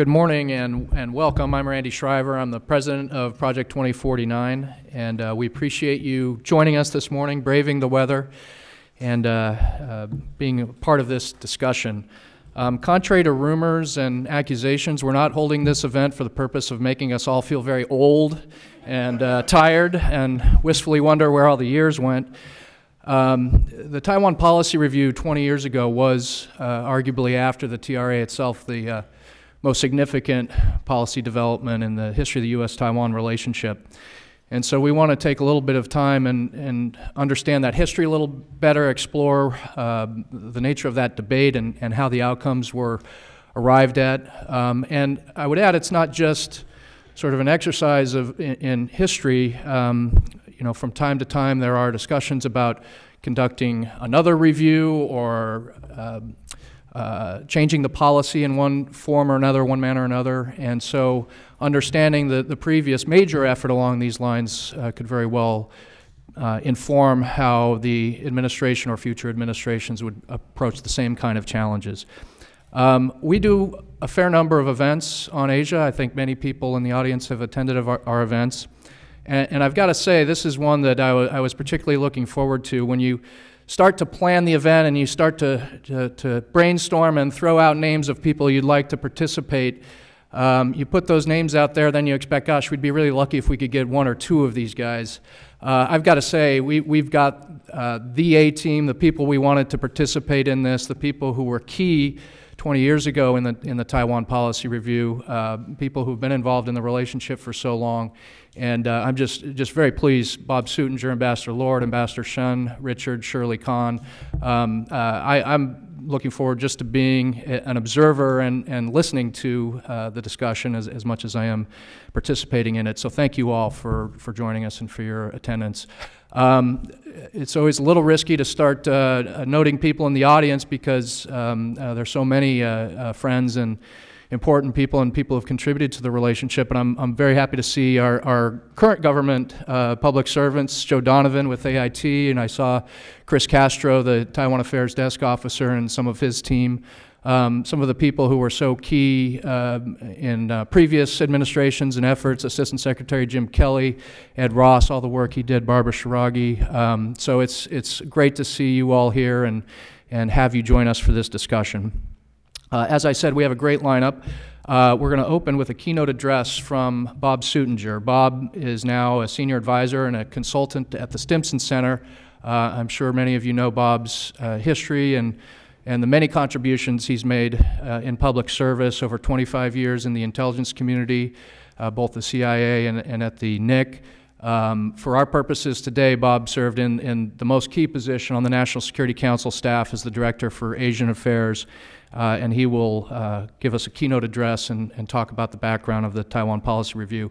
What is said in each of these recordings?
good morning and, and welcome. I'm Randy Schriver. I'm the president of Project 2049, and uh, we appreciate you joining us this morning, braving the weather, and uh, uh, being a part of this discussion. Um, contrary to rumors and accusations, we're not holding this event for the purpose of making us all feel very old and uh, tired and wistfully wonder where all the years went. Um, the Taiwan Policy Review 20 years ago was uh, arguably after the TRA itself the uh, most significant policy development in the history of the U.S.-Taiwan relationship. And so we want to take a little bit of time and, and understand that history a little better, explore uh, the nature of that debate and, and how the outcomes were arrived at. Um, and I would add it's not just sort of an exercise of, in, in history. Um, you know, from time to time there are discussions about conducting another review or uh, uh, changing the policy in one form or another, one manner or another. And so understanding the, the previous major effort along these lines uh, could very well uh, inform how the administration or future administrations would approach the same kind of challenges. Um, we do a fair number of events on Asia. I think many people in the audience have attended our, our events. And, and I've got to say, this is one that I, I was particularly looking forward to. When you start to plan the event and you start to, to, to brainstorm and throw out names of people you'd like to participate, um, you put those names out there, then you expect, gosh, we'd be really lucky if we could get one or two of these guys. Uh, I've got to say, we, we've got uh, the A team, the people we wanted to participate in this, the people who were key 20 years ago in the, in the Taiwan Policy Review, uh, people who've been involved in the relationship for so long. And uh, I'm just, just very pleased, Bob Suettinger, Ambassador Lord, Ambassador Shen, Richard, Shirley Kan. Um, uh, I, am looking forward just to being an observer and, and listening to uh, the discussion as, as much as I am participating in it. So thank you all for, for joining us and for your attendance. Um, it's always a little risky to start uh, noting people in the audience because um, uh, there's so many uh, friends and important people and people who have contributed to the relationship. And I'm, I'm very happy to see our, our current government uh, public servants, Joe Donovan with AIT, and I saw Chris Castro, the Taiwan Affairs Desk Officer, and some of his team. Um, some of the people who were so key uh, in uh, previous administrations and efforts, Assistant Secretary Jim Kelly, Ed Ross, all the work he did, Barbara Schrage. Um, so it's, it's great to see you all here and, and have you join us for this discussion. Uh, as I said, we have a great lineup. Uh, we're going to open with a keynote address from Bob Suettinger. Bob is now a senior advisor and a consultant at the Stimson Center. Uh, I'm sure many of you know Bob's uh, history and, and the many contributions he's made uh, in public service over 25 years in the intelligence community, uh, both the CIA and, and at the NIC. Um, for our purposes today, Bob served in, in the most key position on the National Security Council staff as the Director for Asian Affairs uh, and he will uh, give us a keynote address and, and, talk about the background of the Taiwan Policy Review.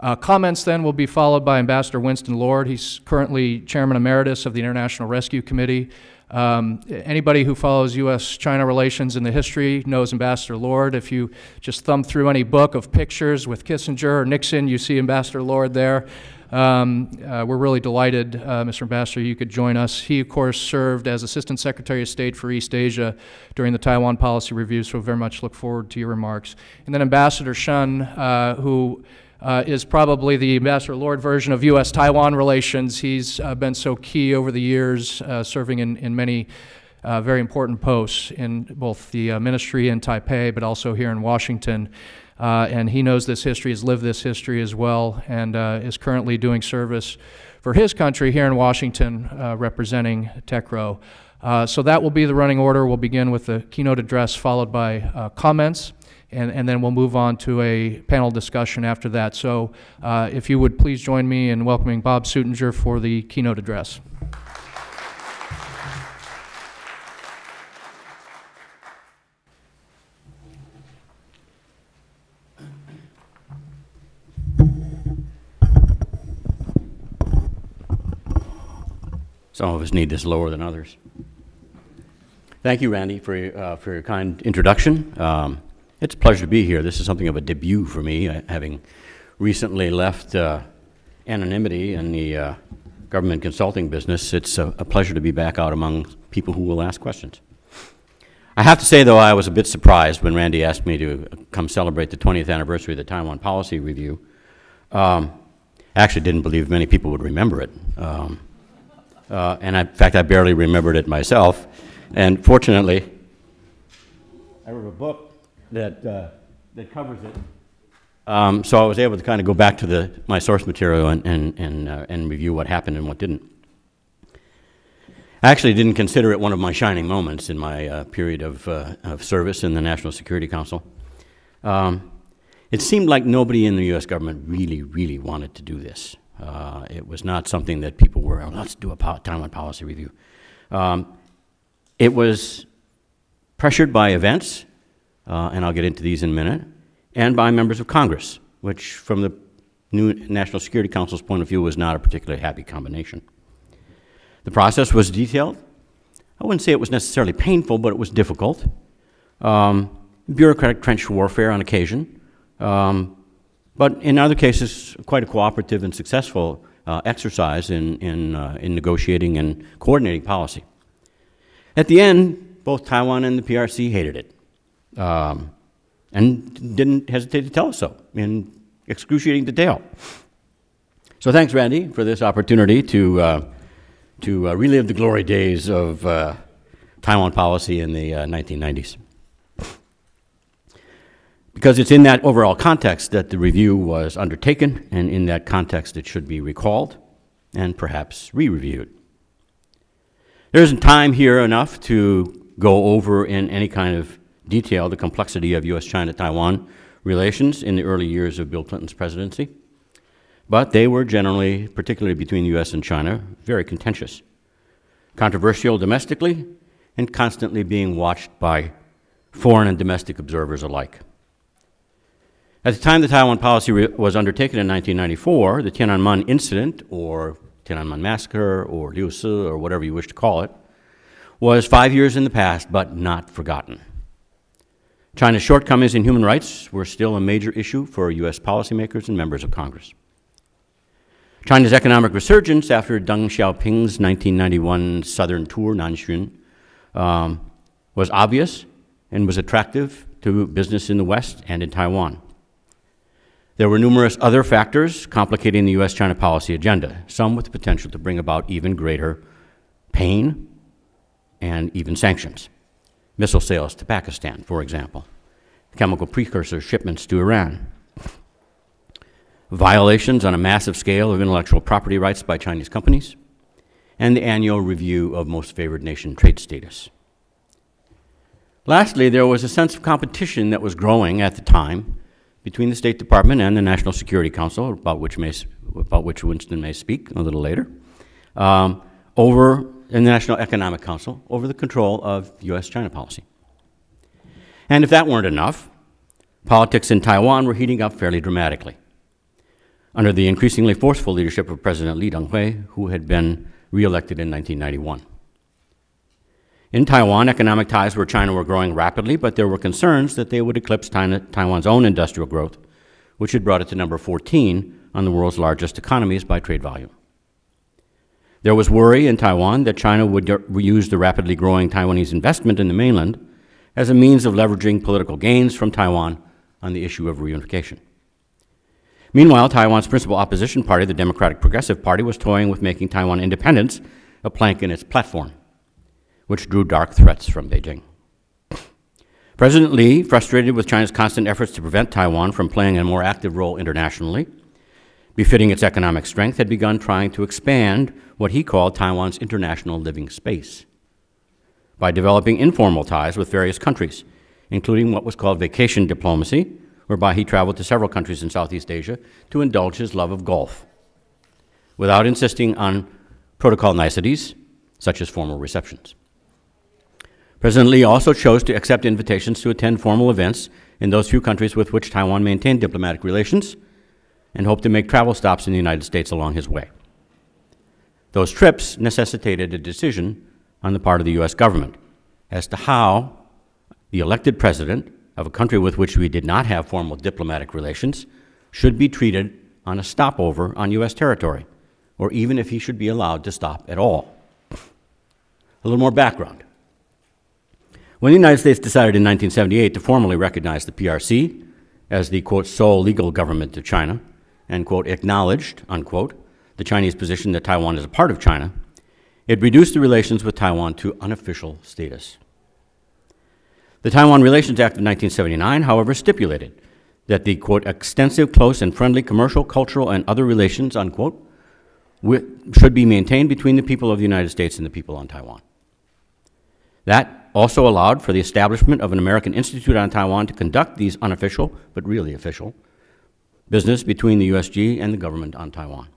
Uh, comments then will be followed by Ambassador Winston Lord. He's currently Chairman Emeritus of the International Rescue Committee. Um, anybody who follows U.S.-China relations in the history knows Ambassador Lord. If you just thumb through any book of pictures with Kissinger or Nixon, you see Ambassador Lord there. Um, uh, we're really delighted, uh, Mr. Ambassador, you could join us. He, of course, served as Assistant Secretary of State for East Asia during the Taiwan Policy Review, so we very much look forward to your remarks. And then Ambassador Shen, uh, who uh, is probably the Ambassador Lord version of U.S.-Taiwan relations. He's uh, been so key over the years, uh, serving in, in many very important posts in both the ministry in Taipei, but also here in Washington. Uh, and he knows this history, has lived this history as well, and uh, is currently doing service for his country here in Washington, uh, representing TECRO. Uh, so that will be the running order. We'll begin with the keynote address, followed by uh, comments, and, and, then we'll move on to a panel discussion after that. So uh, if you would please join me in welcoming Bob Suettinger for the keynote address. Some of us need this lower than others. Thank you, Randy, for, uh, for your kind introduction. Um, it's a pleasure to be here. This is something of a debut for me, uh, having recently left uh, anonymity in the uh, government consulting business. It's a, a, pleasure to be back out among people who will ask questions. I have to say, though, I was a bit surprised when Randy asked me to come celebrate the 20th anniversary of the Taiwan Policy Review. Um, I actually didn't believe many people would remember it. Um, uh, and I, in fact, I barely remembered it myself. And fortunately, I wrote a book that, uh, that covers it. Um, so I was able to kind of go back to the, my source material and, and, and, uh, and review what happened and what didn't. I actually didn't consider it one of my shining moments in my uh, period of, uh, of service in the National Security Council. Um, it seemed like nobody in the U.S. government really, really wanted to do this. Uh, it was not something that people were, oh, let's do a po policy review. Um, it was pressured by events, uh, and I'll get into these in a minute, and by members of Congress, which, from the new National Security Council's point of view, was not a particularly happy combination. The process was detailed. I wouldn't say it was necessarily painful, but it was difficult. Um, bureaucratic trench warfare on occasion, um, but in other cases, quite a cooperative and successful uh, exercise in, in, uh, in negotiating and coordinating policy. At the end, both Taiwan and the PRC hated it um, and didn't hesitate to tell us so in excruciating detail. So thanks, Randy, for this opportunity to uh, to uh, relive the glory days of uh, Taiwan policy in the uh, 1990s. Because it's in that overall context that the review was undertaken, and in that context it should be recalled and perhaps re reviewed. There isn't time here enough to go over in any kind of detail the complexity of U.S. China Taiwan relations in the early years of Bill Clinton's presidency. But they were generally, particularly between the U.S. and China, very contentious, controversial domestically, and constantly being watched by foreign and domestic observers alike. At the time the Taiwan policy was undertaken in 1994, the Tiananmen incident, or Tiananmen massacre, or Liu Si, or whatever you wish to call it, was five years in the past, but not forgotten. China's shortcomings in human rights were still a major issue for U.S. policymakers and members of Congress. China's economic resurgence after Deng Xiaoping's 1991 southern tour, Nanxun, um, was obvious and was attractive to business in the West and in Taiwan. There were numerous other factors complicating the U.S. China policy agenda, some with the potential to bring about even greater pain and even sanctions. Missile sales to Pakistan, for example, chemical precursor shipments to Iran, violations on a massive scale of intellectual property rights by Chinese companies, and the annual review of most favored nation trade status. Lastly, there was a sense of competition that was growing at the time between the State Department and the National Security Council, about which, may, about which Winston may speak a little later, um, over the National Economic Council, over the control of U.S. China policy. And if that weren't enough, politics in Taiwan were heating up fairly dramatically under the increasingly forceful leadership of President Lee Teng-hui, who had been reelected in 1991. In Taiwan, economic ties with China were growing rapidly, but there were concerns that they would eclipse Taiwan's own industrial growth, which had brought it to number 14 on the world's largest economies by trade volume. There was worry in Taiwan that China would use the rapidly growing Taiwanese investment in the mainland as a means of leveraging political gains from Taiwan on the issue of reunification. Meanwhile, Taiwan's principal opposition party, the Democratic Progressive Party, was toying with making Taiwan independence a plank in its platform, which drew dark threats from Beijing. President Lee, frustrated with China's constant efforts to prevent Taiwan from playing a more active role internationally, befitting its economic strength, had begun trying to expand what he called Taiwan's international living space by developing informal ties with various countries, including what was called vacation diplomacy, whereby he traveled to several countries in Southeast Asia to indulge his love of golf, without insisting on protocol niceties, such as formal receptions. President Lee also chose to accept invitations to attend formal events in those few countries with which Taiwan maintained diplomatic relations and hoped to make travel stops in the United States along his way. Those trips necessitated a decision on the part of the U.S. government as to how the elected president of a country with which we did not have formal diplomatic relations should be treated on a stopover on U.S. territory, or even if he should be allowed to stop at all. A little more background. When the United States decided in 1978 to formally recognize the PRC as the, quote, sole legal government of China, and, quote, acknowledged, unquote, the Chinese position that Taiwan is a part of China, it reduced the relations with Taiwan to unofficial status. The Taiwan Relations Act of 1979, however, stipulated that the, quote, extensive, close, and friendly commercial, cultural, and other relations, unquote, should be maintained between the people of the United States and the people on Taiwan. That also allowed for the establishment of an American Institute on Taiwan to conduct these unofficial, but really official, business between the USG and the government on Taiwan.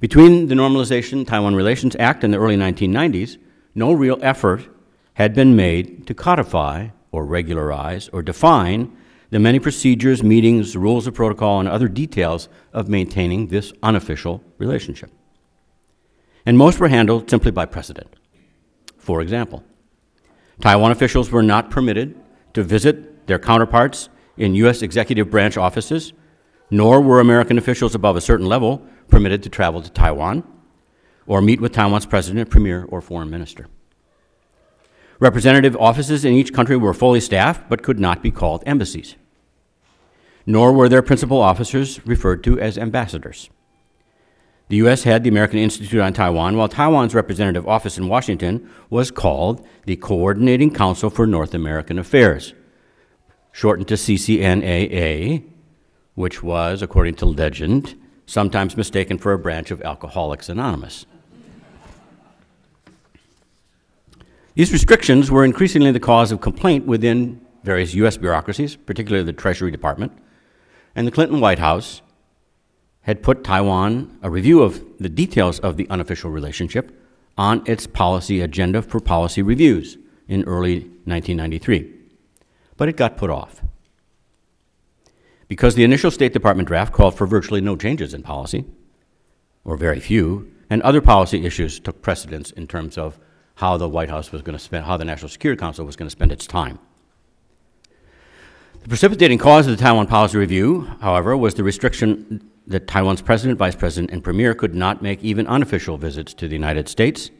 Between the Normalization Taiwan Relations Act and the early 1990s, no real effort had been made to codify or regularize or define the many procedures, meetings, rules of protocol, and other details of maintaining this unofficial relationship. And most were handled simply by precedent. For example, Taiwan officials were not permitted to visit their counterparts in U.S. executive branch offices, nor were American officials above a certain level permitted to travel to Taiwan or meet with Taiwan's president, premier, or foreign minister. Representative offices in each country were fully staffed but could not be called embassies nor were their principal officers referred to as ambassadors. The U.S. had the American Institute on Taiwan, while Taiwan's representative office in Washington was called the Coordinating Council for North American Affairs, shortened to CCNAA, which was, according to legend, sometimes mistaken for a branch of Alcoholics Anonymous. These restrictions were increasingly the cause of complaint within various U.S. bureaucracies, particularly the Treasury Department, and the Clinton White House had put Taiwan, a review of the details of the unofficial relationship, on its policy agenda for policy reviews in early 1993. But it got put off. Because the initial State Department draft called for virtually no changes in policy, or very few, and other policy issues took precedence in terms of how the White House was going to spend, how the National Security Council was going to spend its time. The precipitating cause of the Taiwan Policy Review, however, was the restriction that Taiwan's president, vice president, and premier could not make even unofficial visits to the United States,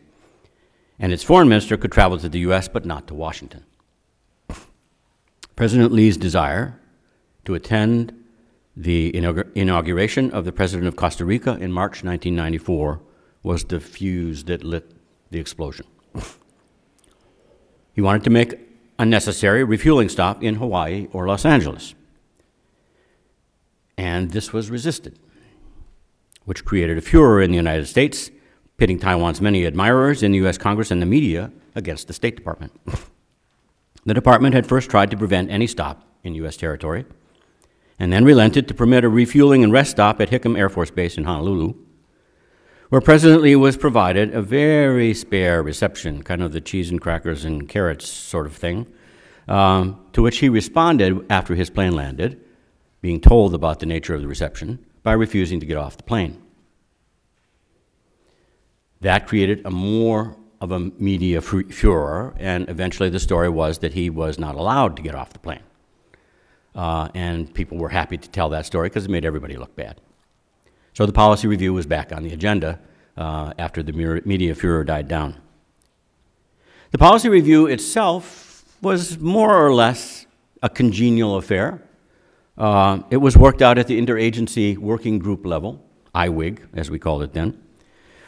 and its foreign minister could travel to the U.S. but not to Washington. President Lee's desire to attend the inauguration of the president of Costa Rica in March 1994 was the fuse that lit the explosion. he wanted to make unnecessary refueling stop in Hawaii or Los Angeles. And this was resisted, which created a furor in the United States, pitting Taiwan's many admirers in the U.S. Congress and the media against the State Department. the department had first tried to prevent any stop in U.S. territory, and then relented to permit a refueling and rest stop at Hickam Air Force Base in Honolulu, where President Lee was provided a very spare reception, kind of the cheese and crackers and carrots sort of thing, um, to which he responded after his plane landed, being told about the nature of the reception, by refusing to get off the plane. That created a more of a media furor, and eventually the story was that he was not allowed to get off the plane. Uh, and people were happy to tell that story because it made everybody look bad. So the policy review was back on the agenda uh, after the media furor died down. The policy review itself was more or less a congenial affair. Uh, it was worked out at the interagency working group level, IWIG, as we called it then,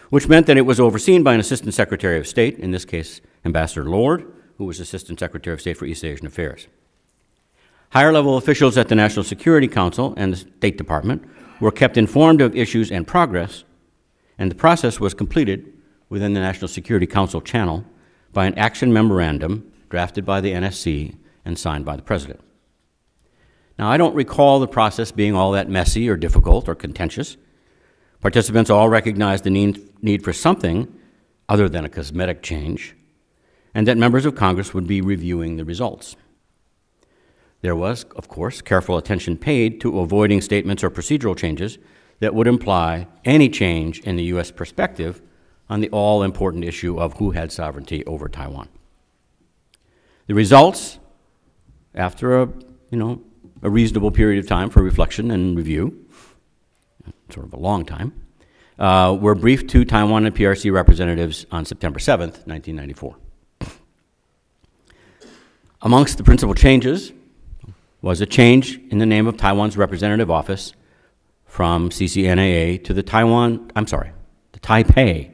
which meant that it was overseen by an Assistant Secretary of State, in this case, Ambassador Lord, who was Assistant Secretary of State for East Asian Affairs. Higher level officials at the National Security Council and the State Department were kept informed of issues and progress, and the process was completed within the National Security Council channel by an action memorandum drafted by the NSC and signed by the President. Now, I don't recall the process being all that messy or difficult or contentious. Participants all recognized the need, need for something other than a cosmetic change, and that members of Congress would be reviewing the results. There was, of course, careful attention paid to avoiding statements or procedural changes that would imply any change in the U.S. perspective on the all important issue of who had sovereignty over Taiwan. The results, after a, you know, a reasonable period of time for reflection and review, sort of a long time, uh, were briefed to Taiwan and PRC representatives on September 7th, 1994. Amongst the principal changes was a change in the name of Taiwan's representative office from CCNAA to the Taiwan, I'm sorry, the Taipei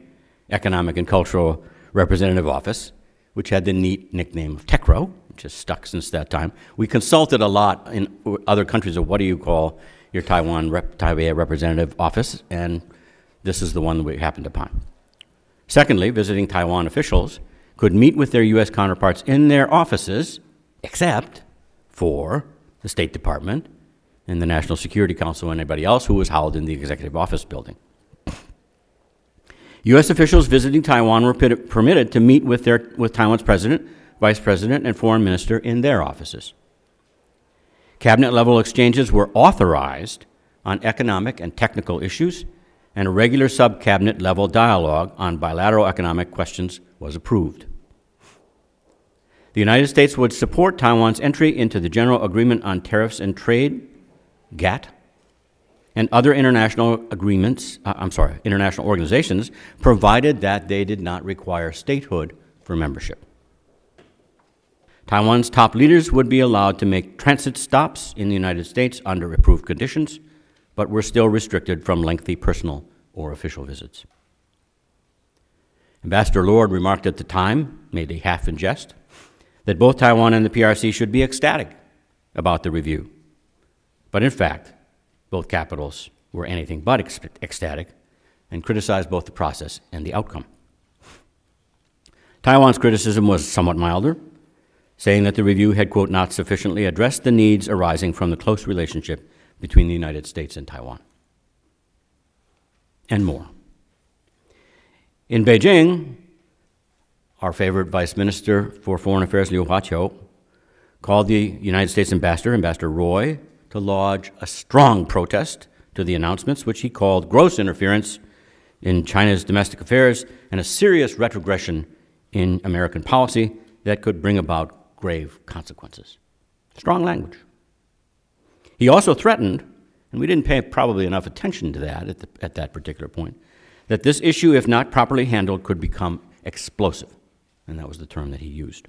Economic and Cultural Representative Office, which had the neat nickname of TECRO, which has stuck since that time. We consulted a lot in other countries of what do you call your Taiwan rep, Taipei representative office, and this is the one that we happened upon. Secondly, visiting Taiwan officials could meet with their U.S. counterparts in their offices, except for the State Department and the National Security Council and anybody else who was housed in the Executive Office Building. U.S. officials visiting Taiwan were permitted to meet with, their, with Taiwan's president, vice president, and foreign minister in their offices. Cabinet level exchanges were authorized on economic and technical issues, and a regular sub cabinet level dialogue on bilateral economic questions was approved. The United States would support Taiwan's entry into the General Agreement on Tariffs and Trade, GATT, and other international agreements, uh, I'm sorry, international organizations, provided that they did not require statehood for membership. Taiwan's top leaders would be allowed to make transit stops in the United States under approved conditions, but were still restricted from lengthy personal or official visits. Ambassador Lord remarked at the time, maybe half in jest, that both Taiwan and the PRC should be ecstatic about the review. But in fact, both capitals were anything but ecstatic and criticized both the process and the outcome. Taiwan's criticism was somewhat milder, saying that the review had, quote, not sufficiently addressed the needs arising from the close relationship between the United States and Taiwan, and more. In Beijing, our favorite Vice Minister for Foreign Affairs, Liu Hua-chiu, called the United States Ambassador, Ambassador Roy, to lodge a strong protest to the announcements, which he called gross interference in China's domestic affairs and a serious retrogression in American policy that could bring about grave consequences. Strong language. He also threatened, and we didn't pay probably enough attention to that at, the, at that particular point, that this issue, if not properly handled, could become explosive. And that was the term that he used.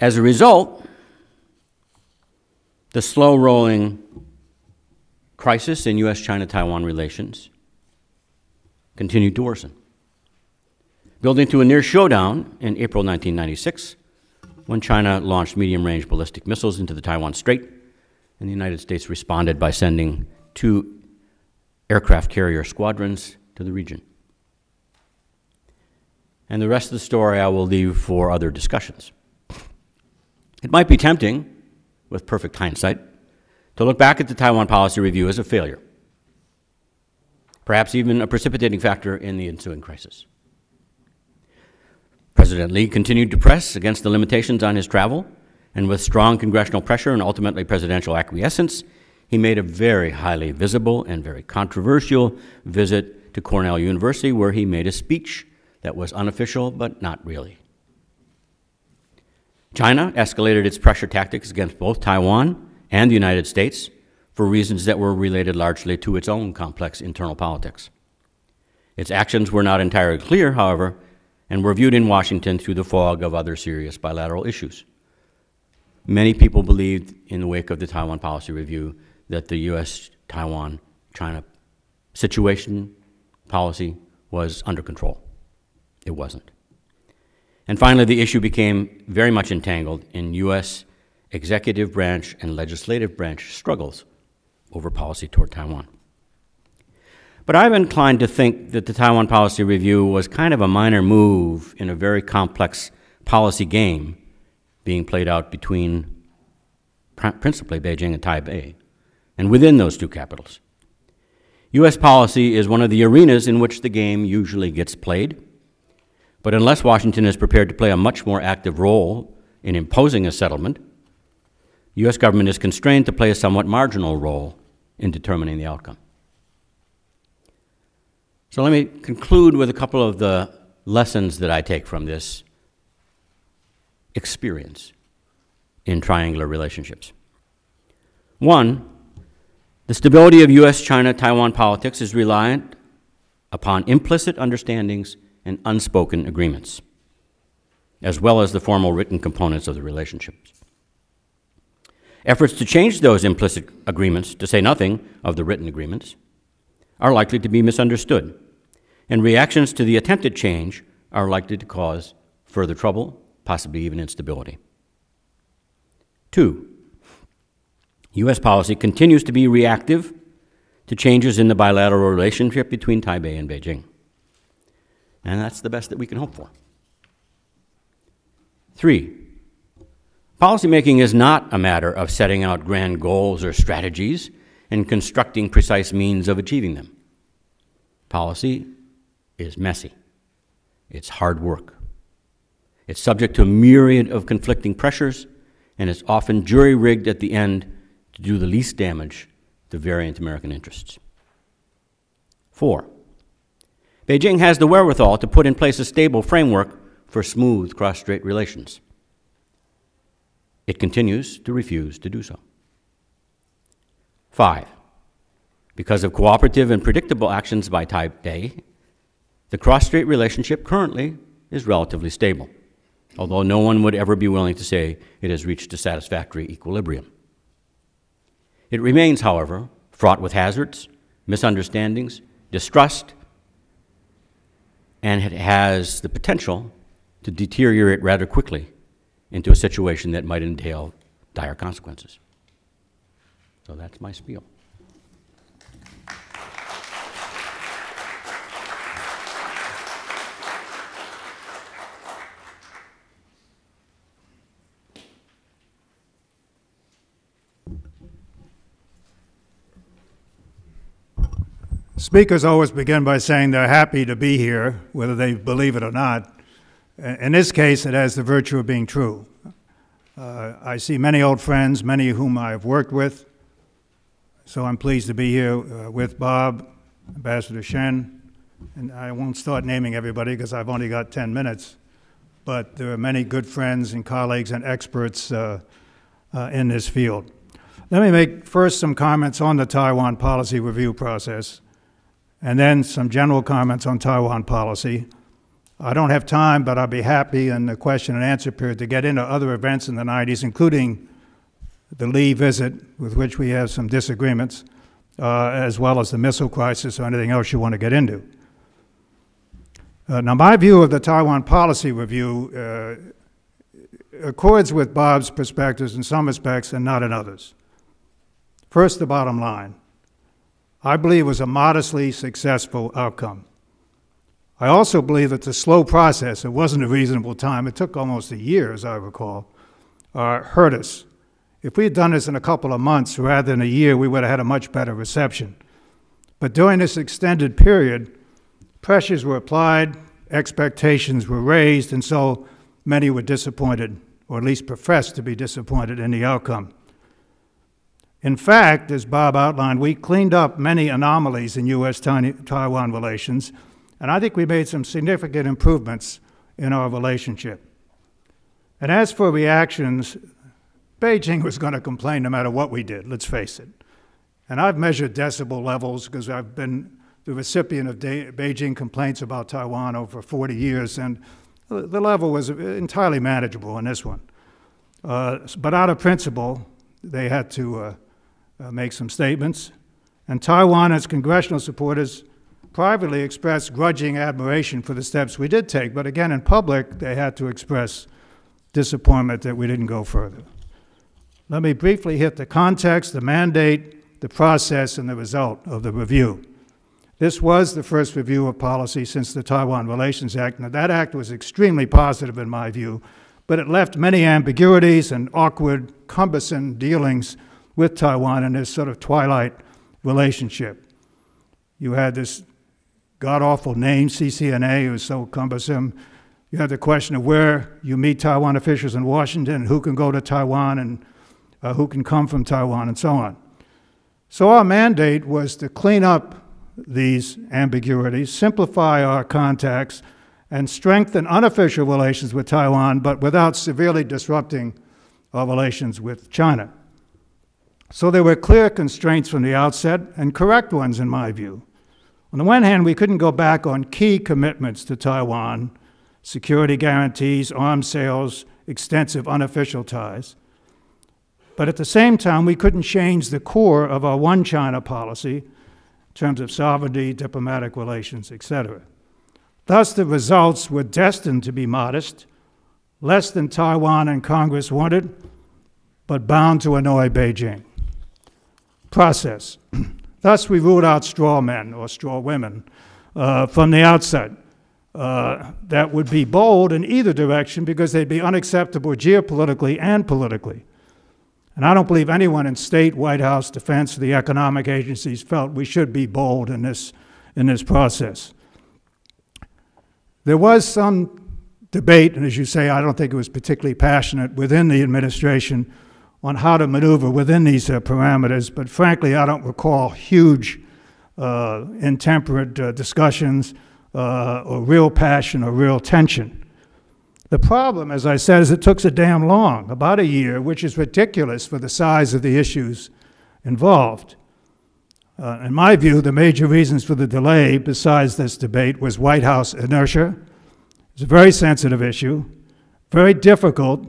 As a result, the slow rolling crisis in U.S. China Taiwan relations continued to worsen, building to a near showdown in April 1996 when China launched medium range ballistic missiles into the Taiwan Strait, and the United States responded by sending two aircraft carrier squadrons to the region. And the rest of the story I will leave for other discussions. It might be tempting with perfect hindsight, to look back at the Taiwan Policy Review as a failure, perhaps even a precipitating factor in the ensuing crisis. President Lee continued to press against the limitations on his travel, and with strong congressional pressure and ultimately presidential acquiescence, he made a very highly visible and very controversial visit to Cornell University, where he made a speech that was unofficial but not really. China escalated its pressure tactics against both Taiwan and the United States for reasons that were related largely to its own complex internal politics. Its actions were not entirely clear, however, and were viewed in Washington through the fog of other serious bilateral issues. Many people believed, in the wake of the Taiwan Policy Review, that the U.S. Taiwan China situation, policy, was under control. It wasn't. And finally, the issue became very much entangled in U.S. executive branch and legislative branch struggles over policy toward Taiwan. But I'm inclined to think that the Taiwan Policy Review was kind of a minor move in a very complex policy game being played out between principally Beijing and Taipei, and within those two capitals. U.S. policy is one of the arenas in which the game usually gets played. But unless Washington is prepared to play a much more active role in imposing a settlement, the U.S. government is constrained to play a somewhat marginal role in determining the outcome. So let me conclude with a couple of the lessons that I take from this experience in triangular relationships. One, the stability of U.S. China Taiwan politics is reliant upon implicit understandings and unspoken agreements. as well as the formal written components of the relationships. Efforts to change those implicit agreements, to say nothing of the written agreements, are likely to be misunderstood, and reactions to the attempted change are likely to cause further trouble, possibly even instability. Two, U.S. policy continues to be reactive to changes in the bilateral relationship between Taipei and Beijing. And that's the best that we can hope for. Three, policymaking is not a matter of setting out grand goals or strategies and constructing precise means of achieving them. Policy is messy, it's hard work. It's subject to a myriad of conflicting pressures, and it's often jury rigged at the end to do the least damage to variant American interests. Four, Beijing has the wherewithal to put in place a stable framework for smooth cross strait relations. It continues to refuse to do so. Five, because of cooperative and predictable actions by Taipei, the cross strait relationship currently is relatively stable, although no one would ever be willing to say it has reached a satisfactory equilibrium. It remains, however, fraught with hazards, misunderstandings, distrust, and it has the potential to deteriorate rather quickly into a situation that might entail dire consequences. So that's my spiel. Speakers always begin by saying they're happy to be here, whether they believe it or not. In this case, it has the virtue of being true. Uh, I see many old friends, many of whom I've worked with, so I'm pleased to be here uh, with Bob, Ambassador Shen, and I won't start naming everybody because I've only got 10 minutes, but there are many good friends and colleagues and experts uh, uh in this field. Let me make first some comments on the Taiwan policy review process and then some general comments on Taiwan policy. I don't have time, but I'll be happy in the question and answer period to get into other events in the 90s, including the Lee visit, with which we have some disagreements, uh, as well as the missile crisis or anything else you want to get into. Uh, now, my view of the Taiwan policy review uh, accords with Bob's perspectives in some respects and not in others. First, the bottom line. I believe was a modestly successful outcome. I also believe it's a slow process. It wasn't a reasonable time. It took almost a year, as I recall, uh, hurt us. If we had done this in a couple of months rather than a year, we would have had a much better reception. But during this extended period, pressures were applied, expectations were raised, and so many were disappointed, or at least professed to be disappointed in the outcome. In fact, as Bob outlined, we cleaned up many anomalies in U.S. Taiwan relations, and I think we made some significant improvements in our relationship. And as for reactions, Beijing was going to complain no matter what we did, let's face it. And I've measured decibel levels because I've been the recipient of Beijing complaints about Taiwan over 40 years, and the level was entirely manageable in this one. Uh, but out of principle, they had to uh, uh, make some statements. And Taiwan its congressional supporters privately expressed grudging admiration for the steps we did take, but again, in public, they had to express disappointment that we didn't go further. Let me briefly hit the context, the mandate, the process, and the result of the review. This was the first review of policy since the Taiwan Relations Act. Now, that act was extremely positive in my view, but it left many ambiguities and awkward, cumbersome dealings with Taiwan in this sort of twilight relationship. You had this god awful name, CCNA, it was so cumbersome. You had the question of where you meet Taiwan officials in Washington, who can go to Taiwan, and uh, who can come from Taiwan, and so on. So, our mandate was to clean up these ambiguities, simplify our contacts, and strengthen unofficial relations with Taiwan, but without severely disrupting our relations with China. So there were clear constraints from the outset, and correct ones in my view. On the one hand, we couldn't go back on key commitments to Taiwan, security guarantees, arms sales, extensive unofficial ties. But at the same time, we couldn't change the core of our one China policy in terms of sovereignty, diplomatic relations, etc. Thus, the results were destined to be modest, less than Taiwan and Congress wanted, but bound to annoy Beijing. Process. Thus, we ruled out straw men or straw women uh, from the outset. Uh, that would be bold in either direction because they'd be unacceptable geopolitically and politically. And I don't believe anyone in state, White House, defense, or the economic agencies felt we should be bold in this, in this process. There was some debate, and as you say, I don't think it was particularly passionate within the administration on how to maneuver within these uh, parameters, but frankly, I don't recall huge uh, intemperate uh, discussions or real passion or real tension. The problem, as I said, is it took so damn long, about a year, which is ridiculous for the size of the issues involved. Uh, in my view, the major reasons for the delay, besides this debate, was White House inertia. It's a very sensitive issue, very difficult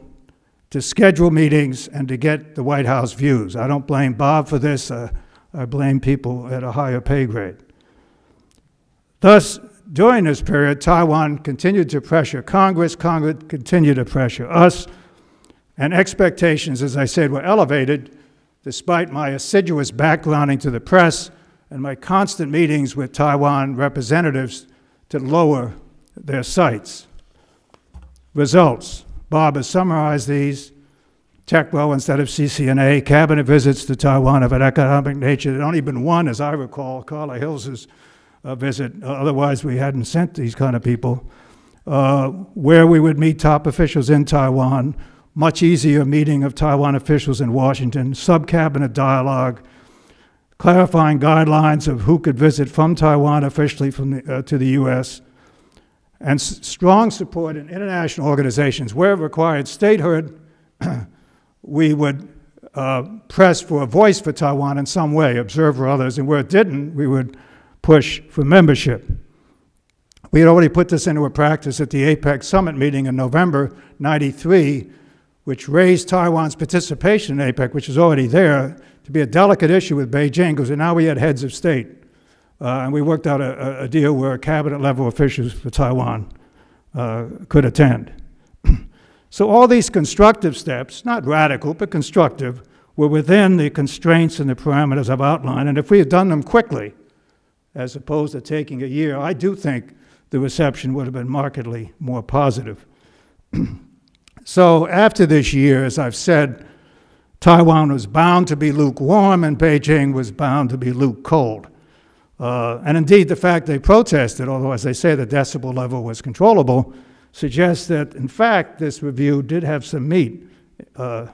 to schedule meetings and to get the White House views. I don't blame Bob for this. Uh, I blame people at a higher pay grade. Thus, during this period, Taiwan continued to pressure Congress, Congress continued to pressure us, and expectations, as I said, were elevated despite my assiduous backgrounding to the press and my constant meetings with Taiwan representatives to lower their sights. Results. Bob has summarized these. TECRO instead of CCNA, cabinet visits to Taiwan of an economic nature. There'd only been one, as I recall, Carla Hills's uh, visit. Uh, otherwise, we hadn't sent these kind of people. Uh, where we would meet top officials in Taiwan, much easier meeting of Taiwan officials in Washington, sub-cabinet dialogue, clarifying guidelines of who could visit from Taiwan officially from the, uh, to the U.S., and strong support in international organizations. Where required statehood, we would uh, press for a voice for Taiwan in some way, observe for others, and where it didn't, we would push for membership. We had already put this into a practice at the APEC summit meeting in November 93, which raised Taiwan's participation in APEC, which is already there, to be a delicate issue with Beijing, because now we had heads of state. Uh, and we worked out a, a, deal where cabinet level officials for Taiwan uh, could attend. so all these constructive steps, not radical, but constructive, were within the constraints and the parameters I've outlined. And if we had done them quickly, as opposed to taking a year, I do think the reception would have been markedly more positive. so after this year, as I've said, Taiwan was bound to be lukewarm and Beijing was bound to be lukecold. Uh, and indeed, the fact they protested, although as they say the decibel level was controllable, suggests that in fact this review did have some meat uh,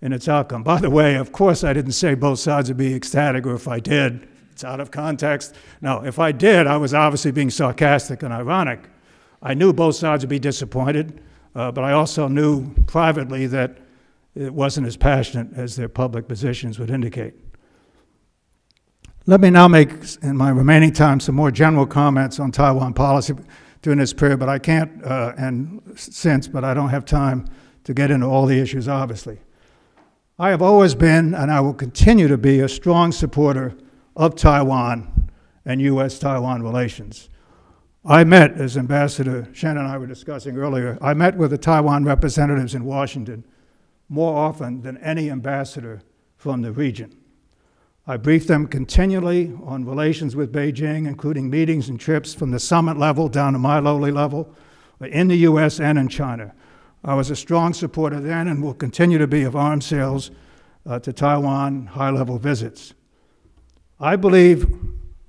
in its outcome. By the way, of course, I didn't say both sides would be ecstatic, or if I did, it's out of context. No, if I did, I was obviously being sarcastic and ironic. I knew both sides would be disappointed, uh, but I also knew privately that it wasn't as passionate as their public positions would indicate. Let me now make, in my remaining time, some more general comments on Taiwan policy during this period, but I can't, uh, and since, but I don't have time to get into all the issues, obviously. I have always been, and I will continue to be, a strong supporter of Taiwan and U.S. Taiwan relations. I met, as Ambassador Shen and I were discussing earlier, I met with the Taiwan representatives in Washington more often than any ambassador from the region. I briefed them continually on relations with Beijing, including meetings and trips from the summit level down to my lowly level in the U.S. and in China. I was a strong supporter then and will continue to be of arms sales uh, to Taiwan high level visits. I believe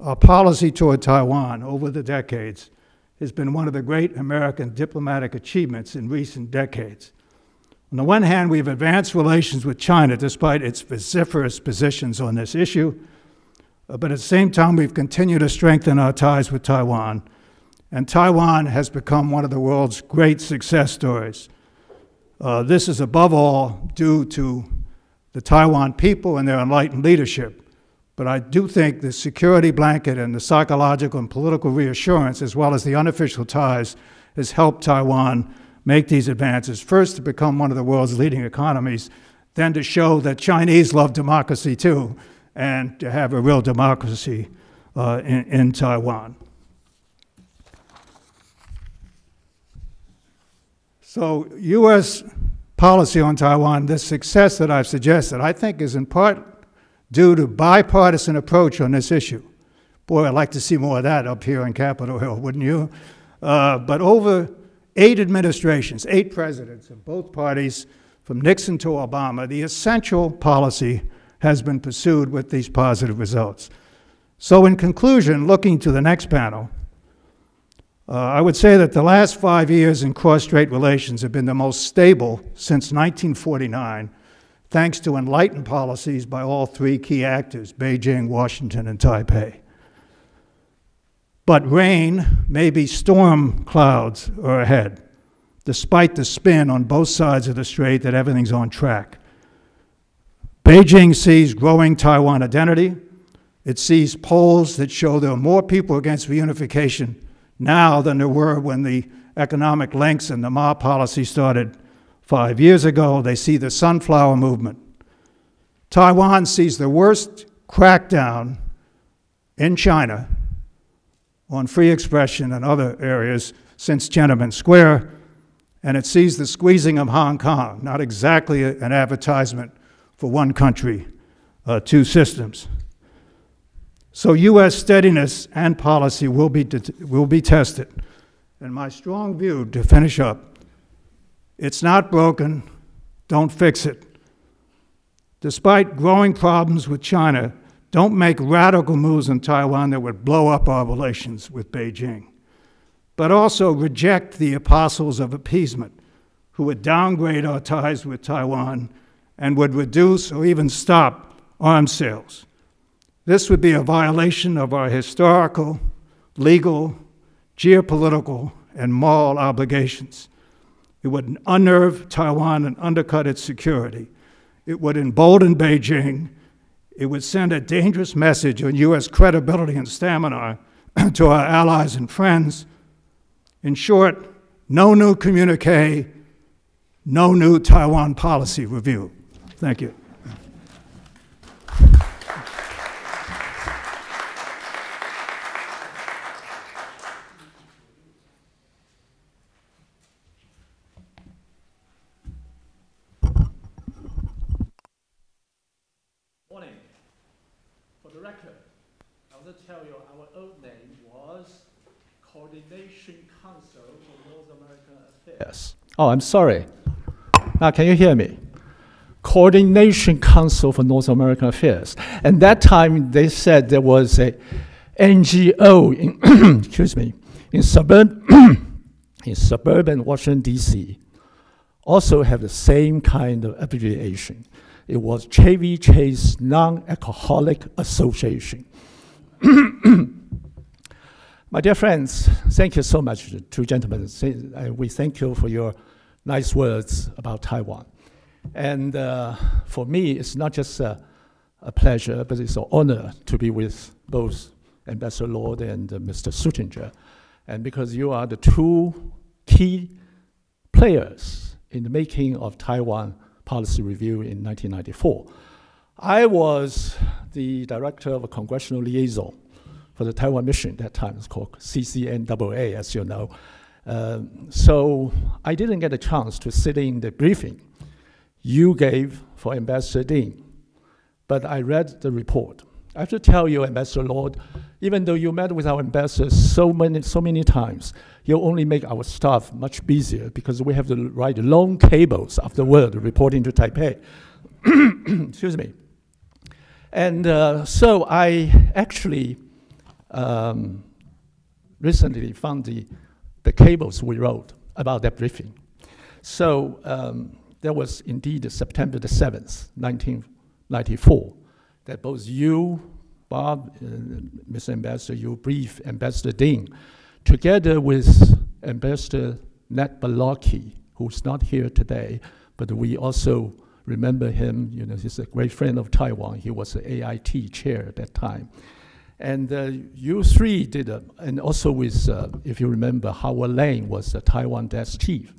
our policy toward Taiwan over the decades has been one of the great American diplomatic achievements in recent decades. On the one hand, we've advanced relations with China despite its vociferous positions on this issue, uh, but at the same time, we've continued to strengthen our ties with Taiwan. And Taiwan has become one of the world's great success stories. Uh, this is above all due to the Taiwan people and their enlightened leadership. But I do think the security blanket and the psychological and political reassurance, as well as the unofficial ties, has helped Taiwan make these advances. First, to become one of the world's leading economies, then to show that Chinese love democracy too, and to have a real democracy uh, in, in Taiwan. So, U.S. policy on Taiwan, the success that I've suggested, I think is in part due to bipartisan approach on this issue. Boy, I'd like to see more of that up here on Capitol Hill, wouldn't you? Uh, but over eight administrations, eight presidents of both parties, from Nixon to Obama, the essential policy has been pursued with these positive results. So, in conclusion, looking to the next panel, uh, I would say that the last five years in cross strait relations have been the most stable since 1949, thanks to enlightened policies by all three key actors Beijing, Washington, and Taipei. But rain, maybe storm clouds, are ahead, despite the spin on both sides of the strait that everything's on track. Beijing sees growing Taiwan identity. It sees polls that show there are more people against reunification now than there were when the economic links and the Ma policy started five years ago. They see the sunflower movement. Taiwan sees the worst crackdown in China on free expression and other areas since Tiananmen Square, and it sees the squeezing of Hong Kong, not exactly an advertisement for one country, uh, two systems. So U.S. steadiness and policy will be, will be tested. And my strong view, to finish up, it's not broken, don't fix it. Despite growing problems with China, don't make radical moves in Taiwan that would blow up our relations with Beijing. But also reject the apostles of appeasement who would downgrade our ties with Taiwan and would reduce or even stop arms sales. This would be a violation of our historical, legal, geopolitical, and moral obligations. It would unnerve Taiwan and undercut its security. It would embolden Beijing it would send a dangerous message on U.S. credibility and stamina to our allies and friends. In short, no new communique, no new Taiwan policy review. Thank you. Yes. Oh, I'm sorry. Now, can you hear me? Coordination Council for North American Affairs. And that time they said there was a NGO in, excuse me, in suburban, in suburban Washington, D.C. Also have the same kind of abbreviation. It was Chevy Chase Non-Alcoholic Association. My dear friends, thank you so much, two gentlemen. We thank you for your nice words about Taiwan. And uh, for me, it's not just a, a, pleasure, but it's an honor to be with both Ambassador Lord and uh, Mr. Suettinger. And because you are the two key players in the making of Taiwan policy review in 1994. I was the director of a congressional liaison for the Taiwan mission at that time. It's called CCNAA, as you know. Um, so I didn't get a chance to sit in the briefing you gave for Ambassador Ding, but I read the report. I have to tell you, Ambassador Lord, even though you met with our ambassadors so many, so many times, you only make our staff much busier because we have to write long cables of the world reporting to Taipei. Excuse me. And uh, so I actually um, recently found the, the cables we wrote about that briefing. So um, there was indeed September the 7th, 1994, that both you, Bob, uh, Mr. Ambassador, you brief Ambassador Ding, together with Ambassador Ned Bellocchi, who's not here today, but we also remember him, you know, he's a great friend of Taiwan. He was the AIT chair at that time. And uh, you three did, uh, and also with, uh, if you remember, Howard Lane was the Taiwan desk chief.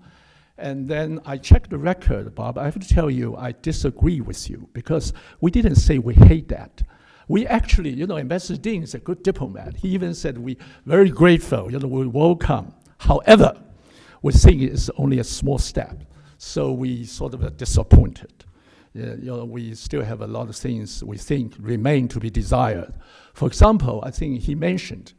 And then I checked the record, Bob. I have to tell you, I disagree with you because we didn't say we hate that. We actually, you know, Ambassador Ding is a good diplomat. He even said we very grateful, you know, we welcome. However, we think it's only a small step. So we sort of disappointed. Yeah, you know, we still have a lot of things we think remain to be desired. For example, I think he mentioned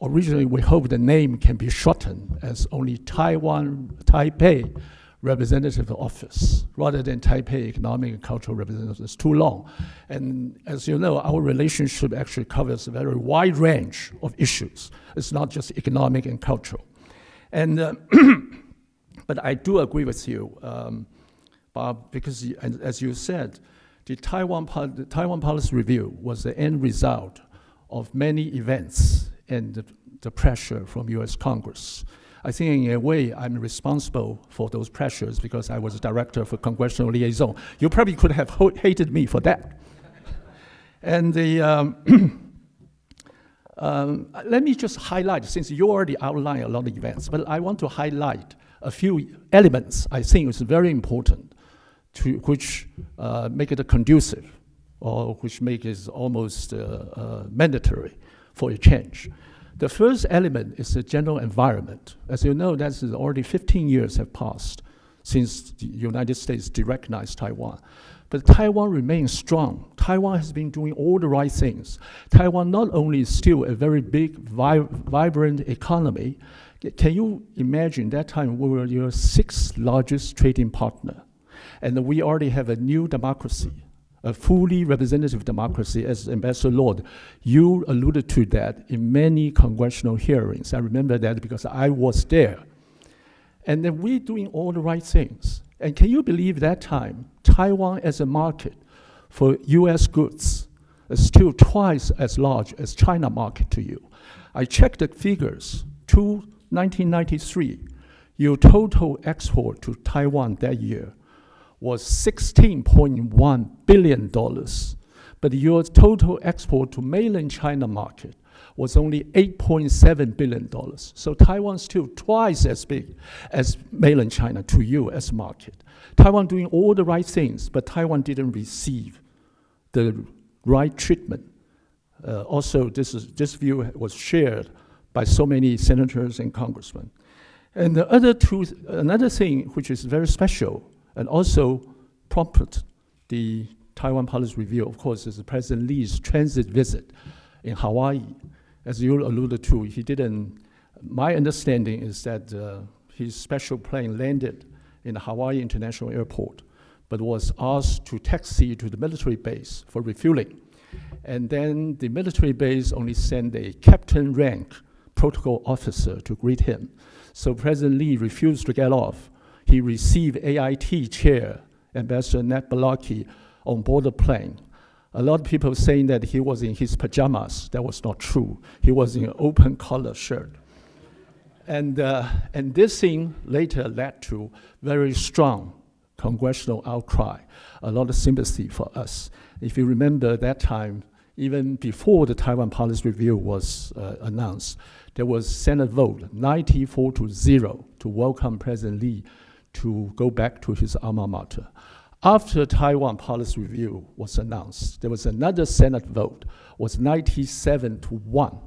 originally we hope the name can be shortened as only Taiwan Taipei Representative Office rather than Taipei Economic and Cultural Representative. It's too long. And as you know, our relationship actually covers a very wide range of issues. It's not just economic and cultural. And uh, but I do agree with you, um, Bob, because as you said, the Taiwan, the Taiwan Policy Review was the end result of many events and the, the pressure from U.S. Congress. I think in a way I'm responsible for those pressures because I was a director for congressional liaison. You probably could have hated me for that. and the, um, um, let me just highlight, since you already outlined a lot of events, but I want to highlight a few elements I think is very important to which uh, make it conducive or which make it almost uh, uh, mandatory for a change. The first element is the general environment. As you know, that's already 15 years have passed since the United States derecognized Taiwan. But Taiwan remains strong. Taiwan has been doing all the right things. Taiwan not only is still a very big, vi vibrant economy, can you imagine that time we were your sixth largest trading partner, and we already have a new democracy a fully representative democracy, as Ambassador Lord, you alluded to that in many congressional hearings. I remember that because I was there. And then we're doing all the right things. And can you believe that time, Taiwan as a market for US goods is still twice as large as China market to you. I checked the figures, to 1993, your total export to Taiwan that year was $16.1 billion, but your total export to mainland China market was only $8.7 billion. So Taiwan's still twice as big as mainland China to you as market. Taiwan doing all the right things, but Taiwan didn't receive the right treatment. Uh, also, this, is, this view was shared by so many senators and congressmen. And the other two, another thing which is very special and also prompted the Taiwan Policy Review, of course, is President Lee's transit visit in Hawaii. As you alluded to, he didn't, my understanding is that uh, his special plane landed in the Hawaii International Airport, but was asked to taxi to the military base for refueling. And then the military base only sent a captain rank protocol officer to greet him. So President Lee refused to get off he received AIT chair, Ambassador Ned Bellocchi, on board the plane. A lot of people saying that he was in his pajamas. That was not true. He was in an open collar shirt. And, uh, and this thing later led to very strong congressional outcry, a lot of sympathy for us. If you remember that time, even before the Taiwan Policy Review was uh, announced, there was Senate vote, 94 to 0, to welcome President Lee to go back to his alma mater. After Taiwan Policy Review was announced, there was another Senate vote, was 97 to 1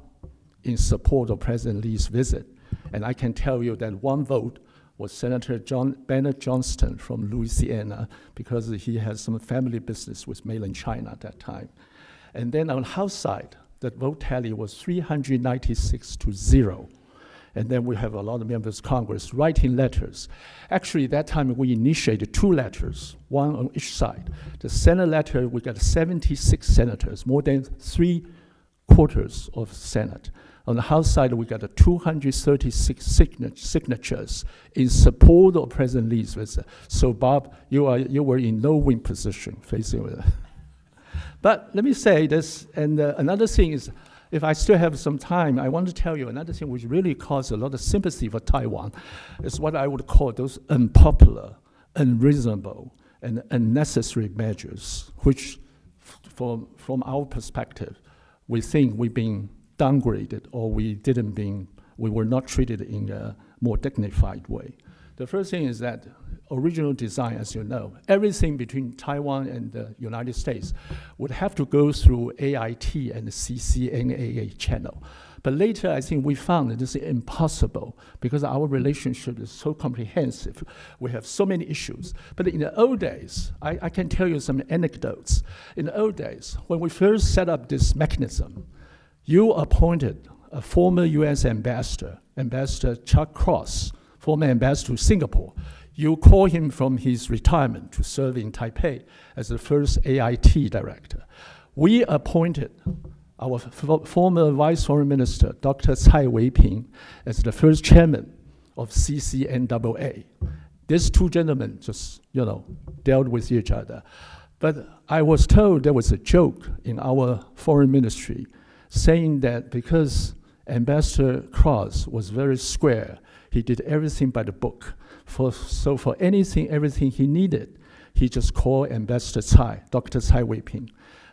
in support of President Lee's visit. And I can tell you that one vote was Senator John Bennett Johnston from Louisiana because he has some family business with mainland China at that time. And then on the House side, the vote tally was 396 to 0 and then we have a lot of members of Congress writing letters. Actually, that time we initiated two letters, one on each side. The Senate letter, we got 76 senators, more than three quarters of Senate. On the House side, we got 236 signatures in support of President Lee's visit. So, Bob, you, are, you were in no win position facing with But let me say this, and uh, another thing is if I still have some time, I want to tell you another thing which really caused a lot of sympathy for Taiwan is what I would call those unpopular, unreasonable, and unnecessary measures, which from, from our perspective we think we've been downgraded or we didn't being, we were not treated in a more dignified way. The first thing is that original design, as you know, everything between Taiwan and the United States would have to go through AIT and the CCNAA channel. But later, I think we found that this is impossible because our relationship is so comprehensive. We have so many issues. But in the old days, I, I can tell you some anecdotes. In the old days, when we first set up this mechanism, you appointed a former US ambassador, Ambassador Chuck Cross, former ambassador to Singapore. You call him from his retirement to serve in Taipei as the first AIT director. We appointed our former Vice Foreign Minister, Dr. Tsai Weiping, as the first chairman of CCNAA. These two gentlemen just, you know, dealt with each other. But I was told there was a joke in our foreign ministry saying that because Ambassador Cross was very square, he did everything by the book. For, so for anything, everything he needed, he just called Ambassador Tsai, Dr. Tsai Weiping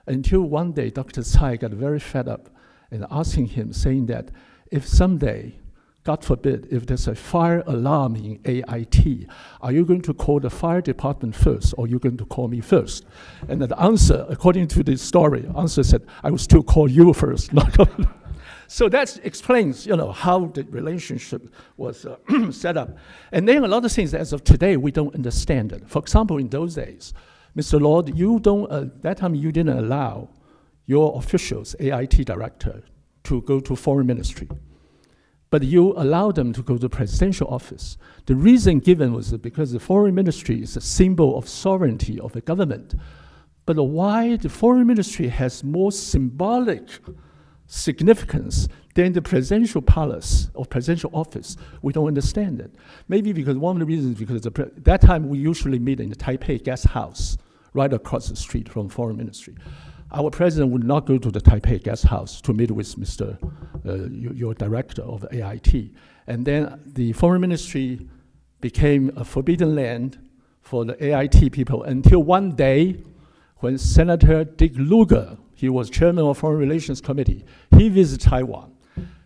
until one day Dr. Tsai got very fed up and asking him, saying that if someday, God forbid, if there's a fire alarm in AIT, are you going to call the fire department first or are you going to call me first? And the answer, according to the story, answer said, I will still call you first. so that explains, you know, how the relationship was uh, set up. And then a lot of things as of today, we don't understand it. For example, in those days, Mr. Lord, you don't, uh, that time you didn't allow your officials, AIT director, to go to foreign ministry. But you allowed them to go to presidential office. The reason given was because the foreign ministry is a symbol of sovereignty of the government. But why the foreign ministry has more symbolic significance than the presidential palace or presidential office, we don't understand it. Maybe because one of the reasons because the that time we usually meet in the Taipei guest house right across the street from foreign ministry. Our president would not go to the Taipei guest house to meet with Mr. Uh, your, director of AIT. And then the foreign ministry became a forbidden land for the AIT people until one day when Senator Dick Lugar, he was chairman of Foreign Relations Committee, he visited Taiwan.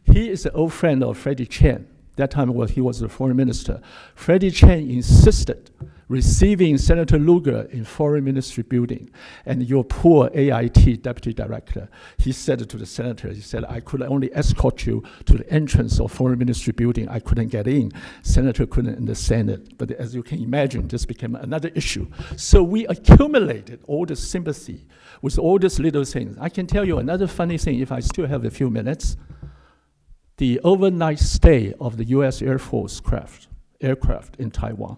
He is an old friend of Freddie Chien. That time was, he was the foreign minister. Freddie Chien insisted receiving Senator Lugar in Foreign Ministry building, and your poor AIT deputy director, he said to the senator, he said, I could only escort you to the entrance of Foreign Ministry building. I couldn't get in. Senator couldn't understand it. But as you can imagine, this became another issue. So we accumulated all the sympathy with all these little things. I can tell you another funny thing if I still have a few minutes. The overnight stay of the U.S. Air Force craft, aircraft in Taiwan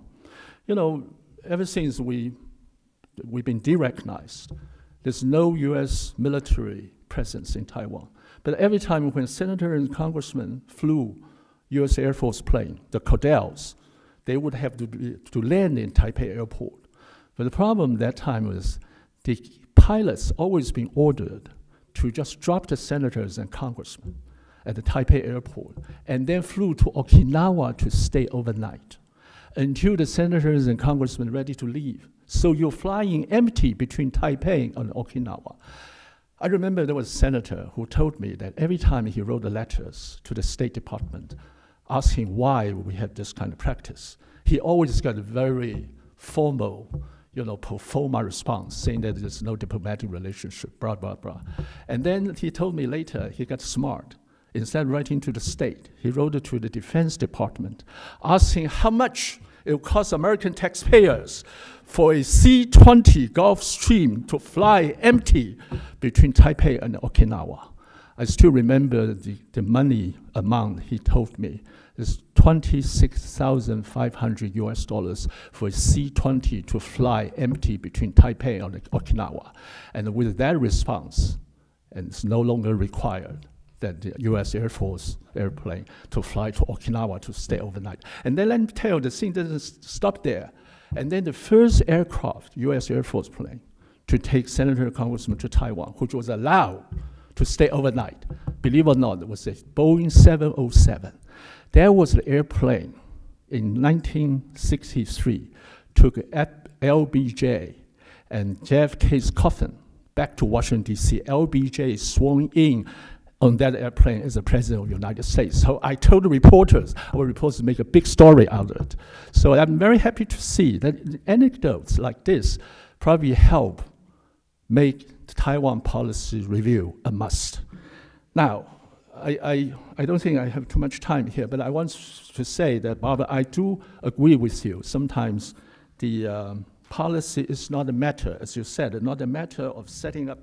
you know, ever since we, we've been derecognized, there's no US military presence in Taiwan. But every time when senators and congressmen flew US Air Force plane, the CODELs, they would have to, be, to land in Taipei airport. But the problem that time was the pilots always been ordered to just drop the senators and congressmen at the Taipei airport and then flew to Okinawa to stay overnight until the senators and congressmen ready to leave. So you're flying empty between Taipei and Okinawa. I remember there was a senator who told me that every time he wrote the letters to the State Department asking why we had this kind of practice, he always got a very formal, you know, pro forma response saying that there's no diplomatic relationship, blah, blah, blah. And then he told me later he got smart. Instead of writing to the state, he wrote to the Defense Department, asking how much it would cost American taxpayers for a C-20 Gulfstream to fly empty between Taipei and Okinawa. I still remember the, the money amount he told me is 26,500 US dollars for a C-20 to fly empty between Taipei and Okinawa. And with that response, and it's no longer required, that the U.S. Air Force airplane to fly to Okinawa to stay overnight. And then let me tell you, the thing doesn't stop there. And then the first aircraft, U.S. Air Force plane, to take Senator Congressman to Taiwan, which was allowed to stay overnight, believe it or not, it was a Boeing 707. That was an airplane in 1963 took LBJ and JFK's coffin back to Washington, D.C. LBJ sworn in on that airplane as the President of the United States. So I told the reporters, our reporters make a big story out of it. So I'm very happy to see that anecdotes like this probably help make the Taiwan policy review a must. Now, I, I, I don't think I have too much time here, but I want to say that, Barbara, I do agree with you. Sometimes the um, policy is not a matter, as you said, not a matter of setting up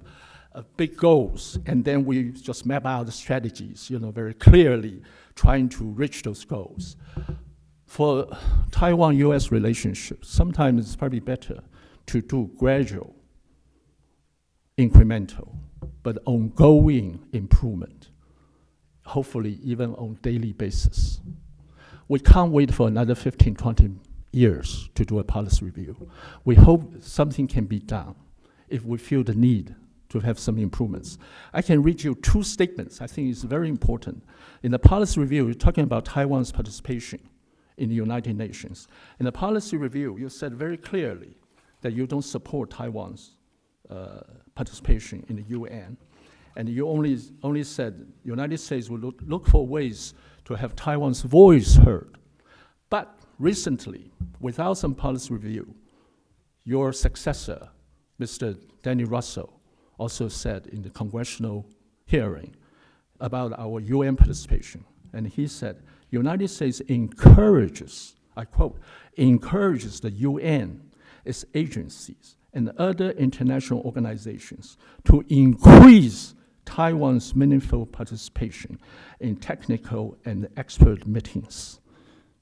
uh, big goals and then we just map out the strategies, you know, very clearly trying to reach those goals. For Taiwan-U.S. relationships, sometimes it's probably better to do gradual, incremental, but ongoing improvement, hopefully even on daily basis. We can't wait for another 15, 20 years to do a policy review. We hope something can be done if we feel the need to have some improvements. I can read you two statements I think is very important. In the policy review, you're talking about Taiwan's participation in the United Nations. In the policy review, you said very clearly that you don't support Taiwan's uh, participation in the UN. And you only, only said United States will look, look for ways to have Taiwan's voice heard. But recently, without some policy review, your successor, Mr. Danny Russel, also said in the congressional hearing about our UN participation. And he said, United States encourages, I quote, encourages the UN, its agencies, and other international organizations to increase Taiwan's meaningful participation in technical and expert meetings.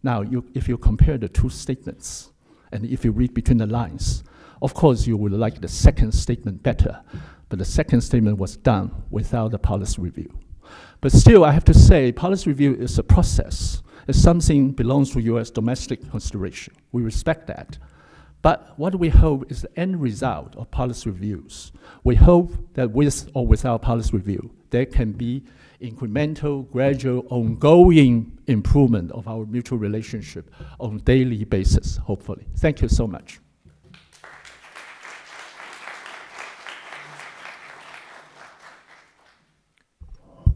Now, you, if you compare the two statements, and if you read between the lines, of course you would like the second statement better, but the second statement was done without a policy review. But still, I have to say, policy review is a process. It's something belongs to U.S. domestic consideration. We respect that. But what we hope is the end result of policy reviews. We hope that with or without policy review, there can be incremental, gradual, ongoing improvement of our mutual relationship on daily basis, hopefully. Thank you so much.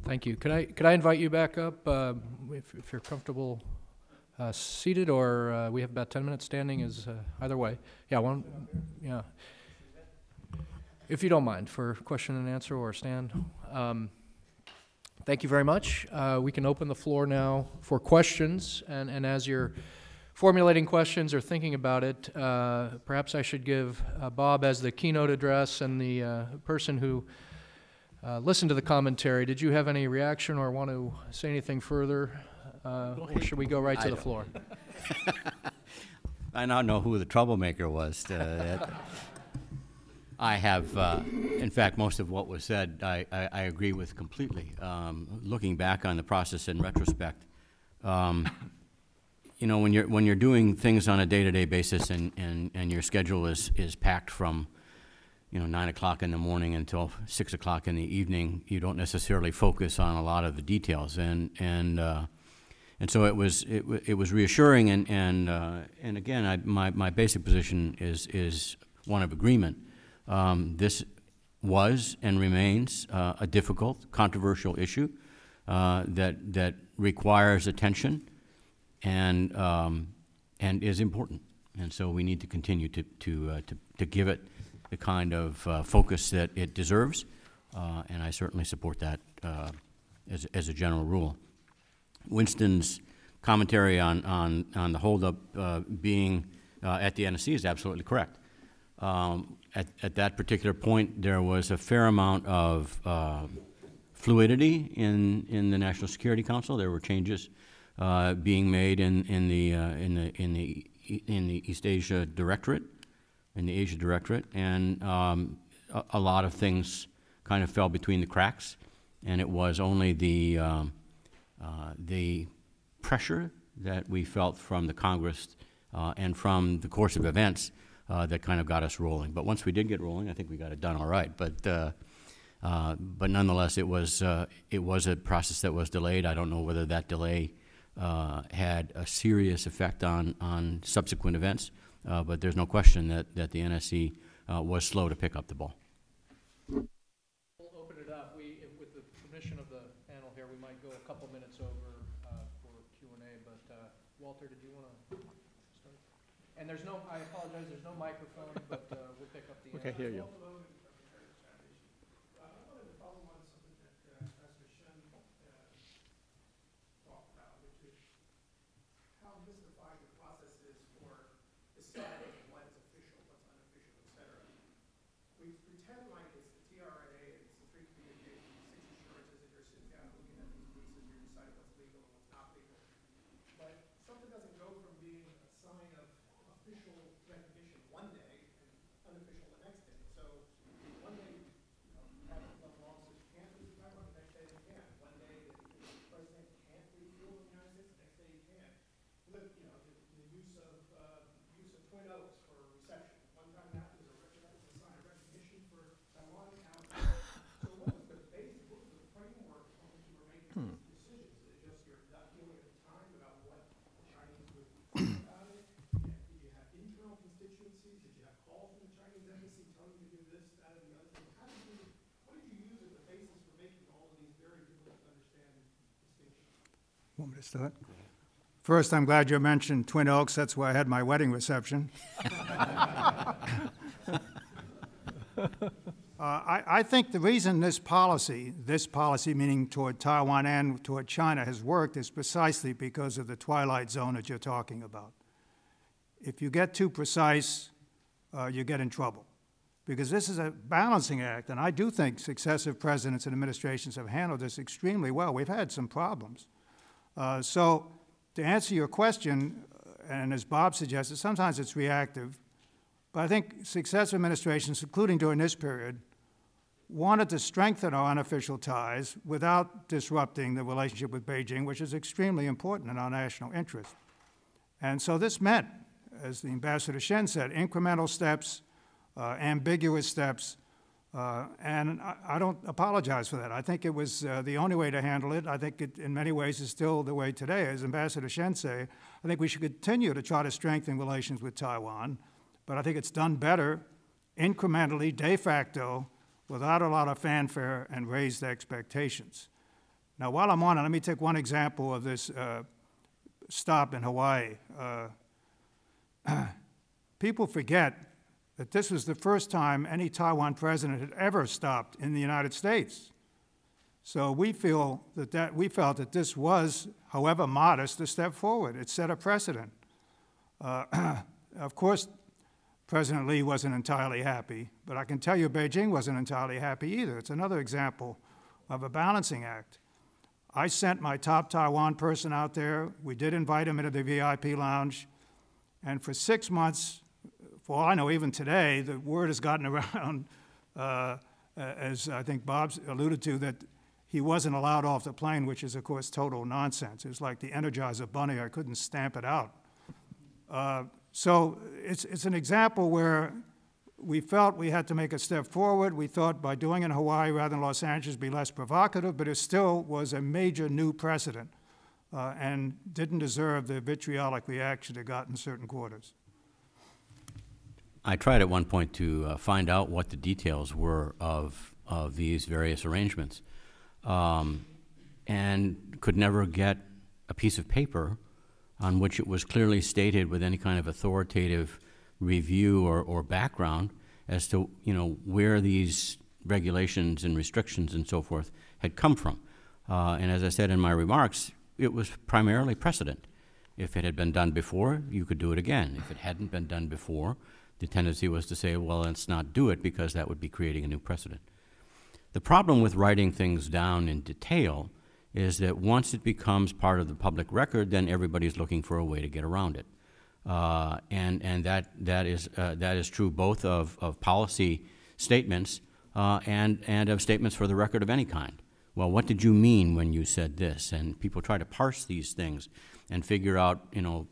Thank you. Could I, could I invite you back up, uh, if, if you're comfortable uh, seated, or uh, we have about 10 minutes standing, is uh, either way. Yeah, one, yeah. If you don't mind, for question and answer or stand. Um, Thank you very much. Uh, We can open the floor now for questions, and, and as you're formulating questions or thinking about it, uh, perhaps I should give uh, Bob as the keynote address and the person who uh, listen to the commentary. Did you have any reaction or want to say anything further? Uh, or should we go right to I the don't. floor? I now know who the troublemaker was. uh, that- I have, uh, in fact, most of what was said, I, I, I agree with completely. Um, looking back on the process in retrospect, um, you know, when you're, when you're doing things on a day-to-day basis and, and, and your schedule is, is packed from, you know, nine o'clock in the morning until six o'clock in the evening, you don't necessarily focus on a lot of the details. And, and, uh, and so it was, it, it was reassuring and, and, uh, and again, I, my, my basic position is, is one of agreement. Um, this was and remains, uh, a difficult, controversial issue, uh, that, that requires attention and, um, and is important. And so we need to continue to, to, uh, to, to give it the kind of uh, focus that it deserves, uh, and I certainly support that as, as a general rule. Winston's commentary on, on, on the holdup uh, being uh, at the NSC is absolutely correct. Um, At, at that particular point, there was a fair amount of uh, fluidity in, in the National Security Council. There were changes uh, being made in, in the, uh, in the, in the, in the East Asia Directorate, in the Asia Directorate, and um, a, a lot of things kind of fell between the cracks, and it was only the, um, uh, the pressure that we felt from the Congress uh, and from the course of events uh, that kind of got us rolling. But once we did get rolling, I think we got it done all right. But, uh, but nonetheless, it was, it was a process that was delayed. I don't know whether that delay had a serious effect on, on subsequent events, but there's no question that, that the NSC was slow to pick up the ball. the permission of the panel here, we might go a couple minutes over uh, for Q and A, but uh, Walter, did you want to start? And there's no, I apologize, there's no microphone, but uh, we'll pick up the. We can hear you. I wanted to follow on something that uh, Professor Shen uh, talked about, which is how mystified the process is for deciding what is official, what's unofficial, et cetera. We pretend like it's the TRA, it's the three communications, six assurances that you're sitting down looking at these pieces, you're deciding what's legal and what's not legal. But something doesn't go from being a sign of official recognition one day and unofficial the next day. So one day you know, have the officers can't leave Taiwan, the next day they can. One day the the president can't leave fuel in the United States, the next day he can. Look, you know, the, the use of, uh, use of Twin Oaks for reception. One time that was a, rec- that was a sign of recognition for Taiwan. Now, so what was the base, what was the framework on which you were making these decisions? Is it just your gut feeling at the time about what the Chinese would think about it? Did you have internal constituencies? Did you have calls from the Chinese embassy telling you to do this, that, and the other thing? How did you, what did you use as the basis for making all of these very difficult to understand distinctions? Want me to start? First, I'm glad you mentioned Twin Oaks. That's where I had my wedding reception. Uh, I, I think the reason this policy, this policy meaning toward Taiwan and toward China, has worked is precisely because of the twilight zone that you're talking about. If you get too precise, uh, you get in trouble. Because this is a balancing act, and I do think successive presidents and administrations have handled this extremely well. We've had some problems. Uh, so, to answer your question, uh, and as Bob suggested, sometimes it's reactive, but I think successive administrations, including during this period, wanted to strengthen our unofficial ties without disrupting the relationship with Beijing, which is extremely important in our national interest. And so this meant, as the Ambassador Shen said, incremental steps, uh, ambiguous steps, uh, and I, I don't apologize for that. I think it was uh, the only way to handle it. I think it, in many ways, is still the way today. As Ambassador Shen say, I think we should continue to try to strengthen relations with Taiwan, but I think it's done better, incrementally, de facto, without a lot of fanfare and raised expectations. Now, while I'm on it, let me take one example of this uh, stop in Hawaii. Uh, people forget that this was the first time any Taiwan president had ever stopped in the United States. So we feel that, that we felt that this was, however modest, a step forward. It set a precedent. Uh, of course, President Lee wasn't entirely happy, but I can tell you Beijing wasn't entirely happy either. It's another example of a balancing act. I sent my top Taiwan person out there. We did invite him into the VIP lounge. And for six months, for all I know, even today, the word has gotten around, uh, as I think Bob alluded to, that he wasn't allowed off the plane, which is, of course, total nonsense. It was like the Energizer Bunny. I couldn't stamp it out. Uh, so it's, it's an example where we felt we had to make a step forward. We thought by doing it in Hawaii rather than Los Angeles be less provocative, but it still was a major new precedent uh, and didn't deserve the vitriolic reaction it got in certain quarters. I tried at one point to uh, find out what the details were of, of these various arrangements um, and could never get a piece of paper on which it was clearly stated with any kind of authoritative review or, or background as to you know where these regulations and restrictions and so forth had come from. Uh, and as I said in my remarks, it was primarily precedent. If it had been done before, you could do it again. If it hadn't been done before, the tendency was to say, well, let's not do it because that would be creating a new precedent. The problem with writing things down in detail is that once it becomes part of the public record, then everybody's looking for a way to get around it. Uh, and and that, that, is, uh, that is true both of, of policy statements uh, and, and of statements for the record of any kind. Well, what did you mean when you said this? And people try to parse these things and figure out, you know,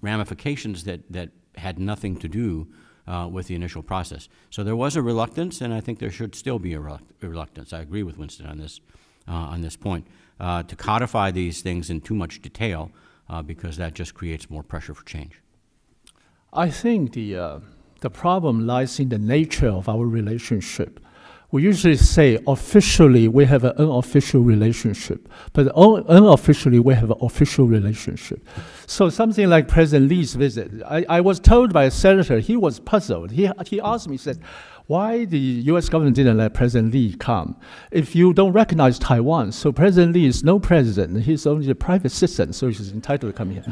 ramifications that, that had nothing to do uh, with the initial process. So there was a reluctance, and I think there should still be a, reluct- reluctance. I agree with Winston on this, uh, on this point, uh, to codify these things in too much detail uh, because that just creates more pressure for change. I think the, uh, the problem lies in the nature of our relationship. We usually say officially we have an unofficial relationship, but unofficially we have an official relationship. So something like President Lee's visit, I, I was told by a senator, he was puzzled. He, he asked me, he said, why the U.S. government didn't let President Lee come? If you don't recognize Taiwan, so President Lee is no president, he's only a private citizen, so he's entitled to come here.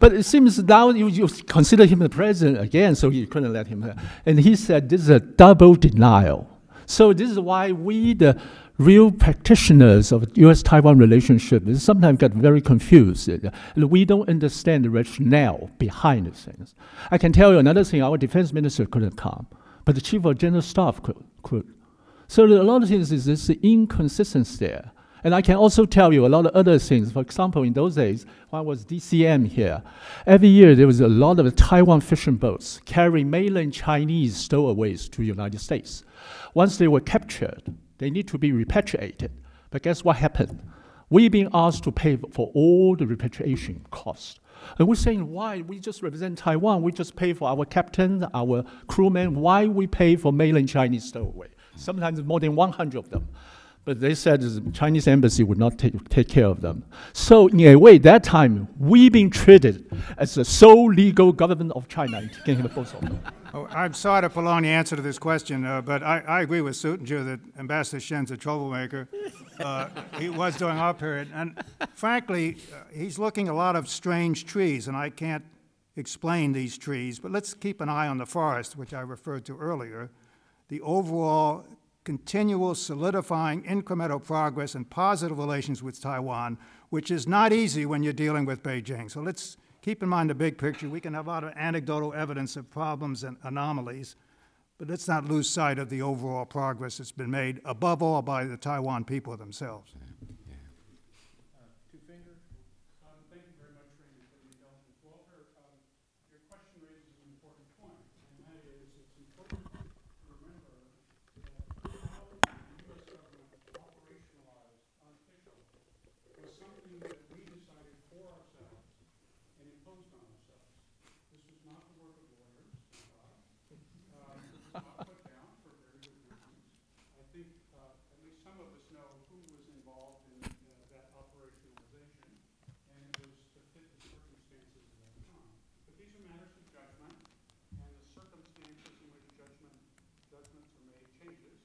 But it seems now you, you consider him the president again, so you couldn't let him. And he said this is a double denial. So this is why we, the real practitioners of U.S.-Taiwan relationship, sometimes get very confused. We don't understand the rationale behind the things. I can tell you another thing: our defense minister couldn't come, but the chief of general staff could. could. So a lot of things is this inconsistency there. And I can also tell you a lot of other things. For example, in those days, when I was DCM here, every year there was a lot of Taiwan fishing boats carrying mainland Chinese stowaways to the United States. Once they were captured, they need to be repatriated. But guess what happened? We've been asked to pay for all the repatriation costs. And we're saying, why? We just represent Taiwan. We just pay for our captain, our crewmen. Why we pay for mainland Chinese stowaway? Sometimes more than 100 of them. But they said the Chinese embassy would not take, take care of them. So in a way, that time, we've been treated as the sole legal government of China. Oh, I'm sorry to prolong the answer to this question, uh, but I, I agree with Suettinger that Ambassador Shen's a troublemaker. Uh, he was during our period. And frankly, uh, he's looking a lot of strange trees, and I can't explain these trees. But let's keep an eye on the forest, which I referred to earlier. The overall continual solidifying incremental progress and positive relations with Taiwan, which is not easy when you're dealing with Beijing. So let's keep in mind the big picture. We can have a lot of anecdotal evidence of problems and anomalies, but let's not lose sight of the overall progress that's been made, above all by the Taiwan people themselves. Two finger? Thank you very much, for the indulgence. Walter, um, your question raises an important point, and that is, it's important to remember that how the U.S. government operationalized unofficial was something that we decided for ourselves and imposed on ourselves. This was not the work of lawyers. Uh, uh, it was not put down for very good reasons. I think uh, at least some of us know who was involved in uh, that operationalization, and it was to fit the circumstances of that time. But these are matters of judgment, and the circumstances in which judgment, judgments are made changes.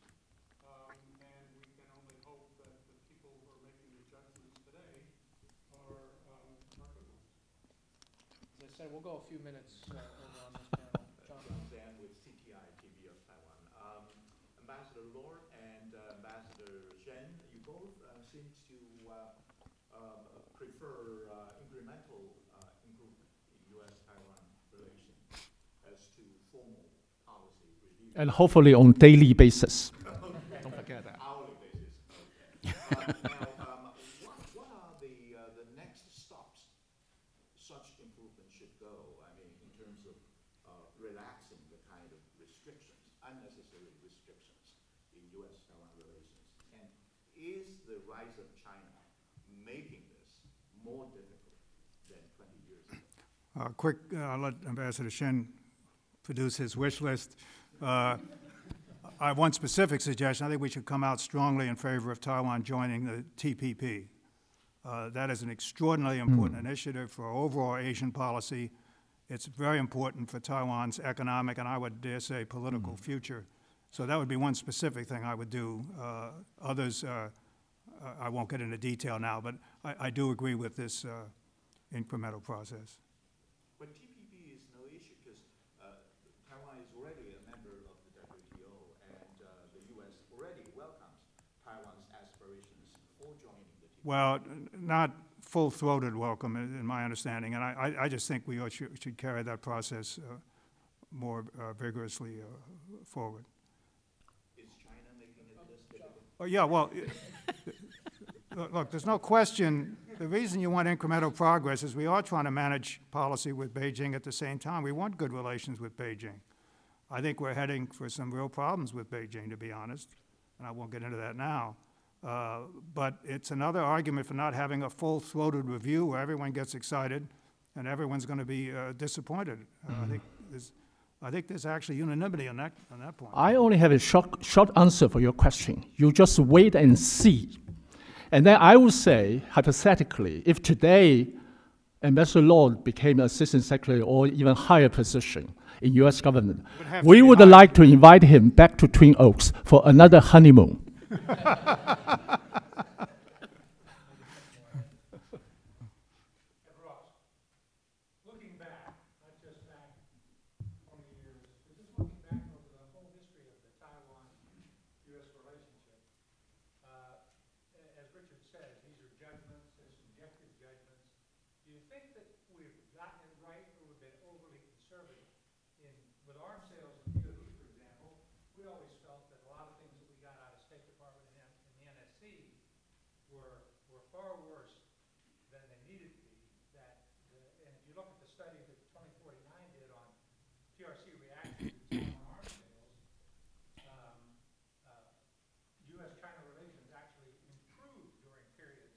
Um, and we can only hope that the people who are making the judgments today are, um, are good ones. As I said, we'll go a few minutes uh, over on this panel. John? John Zhang with CTI TV of Taiwan. Um, Ambassador Lord and uh, Ambassador Shen, you both uh, seem to uh, um, prefer uh, incremental uh, improvement in U.S.-Taiwan relations as to formal policy review. And hopefully on daily basis. Don't forget that. Hourly basis, okay. Um, Now, um, what, what are the, uh, the next stops such improvement should go? I mean, in terms of uh, relaxing the kind of restrictions, unnecessary restrictions in U.S.-Taiwan relations? And is the rise of China making this more difficult than 20 years ago? Uh, quick, uh, I'll let Ambassador Shen produce his wish list. Uh, I have one specific suggestion. I think we should come out strongly in favor of Taiwan joining the TPP. Uh, that is an extraordinarily important initiative for overall Asian policy. It's very important for Taiwan's economic and I would dare say political future. So that would be one specific thing I would do. Uh, others, uh, I won't get into detail now, but I, I do agree with this uh, incremental process. But TPP is no issue because Taiwan is already a member of the WTO and uh, the U.S. already welcomes Taiwan's aspirations for joining the TPP. Well, not full-throated welcome, in my understanding, and I, I just think we ought- should should carry that process uh, more uh, vigorously uh, forward. Is China making it this difficult? Oh, yeah, well, look, look, there's no question, the reason you want incremental progress is we are trying to manage policy with Beijing at the same time. We want good relations with Beijing. I think we're heading for some real problems with Beijing, to be honest, and I won't get into that now. Uh, But it's another argument for not having a full-throated review where everyone gets excited and everyone's going to be uh, disappointed. Uh, I think there's I think there's actually unanimity on that, on that point. I only have a short, short answer for your question. You just wait and see. And then I would say, hypothetically, if today Ambassador Lord became Assistant Secretary or even higher position in U.S. government, Would we would higher. like to invite him back to Twin Oaks for another honeymoon. And Ross, looking back, not just back twenty years, but just looking back over the whole history of the Taiwan-US relationship, uh, a- as Richard says, these are judgments, they're subjective judgments. Do you think that we've gotten it right or we've been overly conservative in, with arms sales in DOD, for example? We always felt that a lot of things that we got out of State Department and and the NSC were, were far worse than they needed to be, that, the, and if you look at the study that twenty forty-nine did on PRC reaction to Taiwan arms sales, um, uh, US-China relations actually improved during periods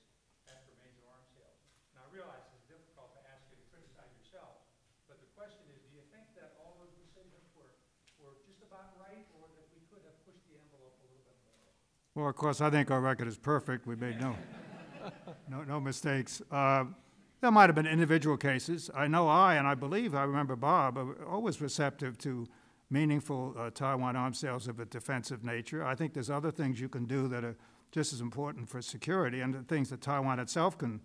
after major arms sales. Now, I realize it's difficult to ask you to criticize yourselves, but the question is, do you think that all those decisions were, were just about right, or that we could have pushed the envelope a little bit more? Well, of course, I think our record is perfect. We made no, no, no mistakes. Uh, There might have been individual cases. I know I, and I believe, I remember Bob, are always receptive to meaningful uh, Taiwan arms sales of a defensive nature. I think there's other things you can do that are just as important for security and the things that Taiwan itself can,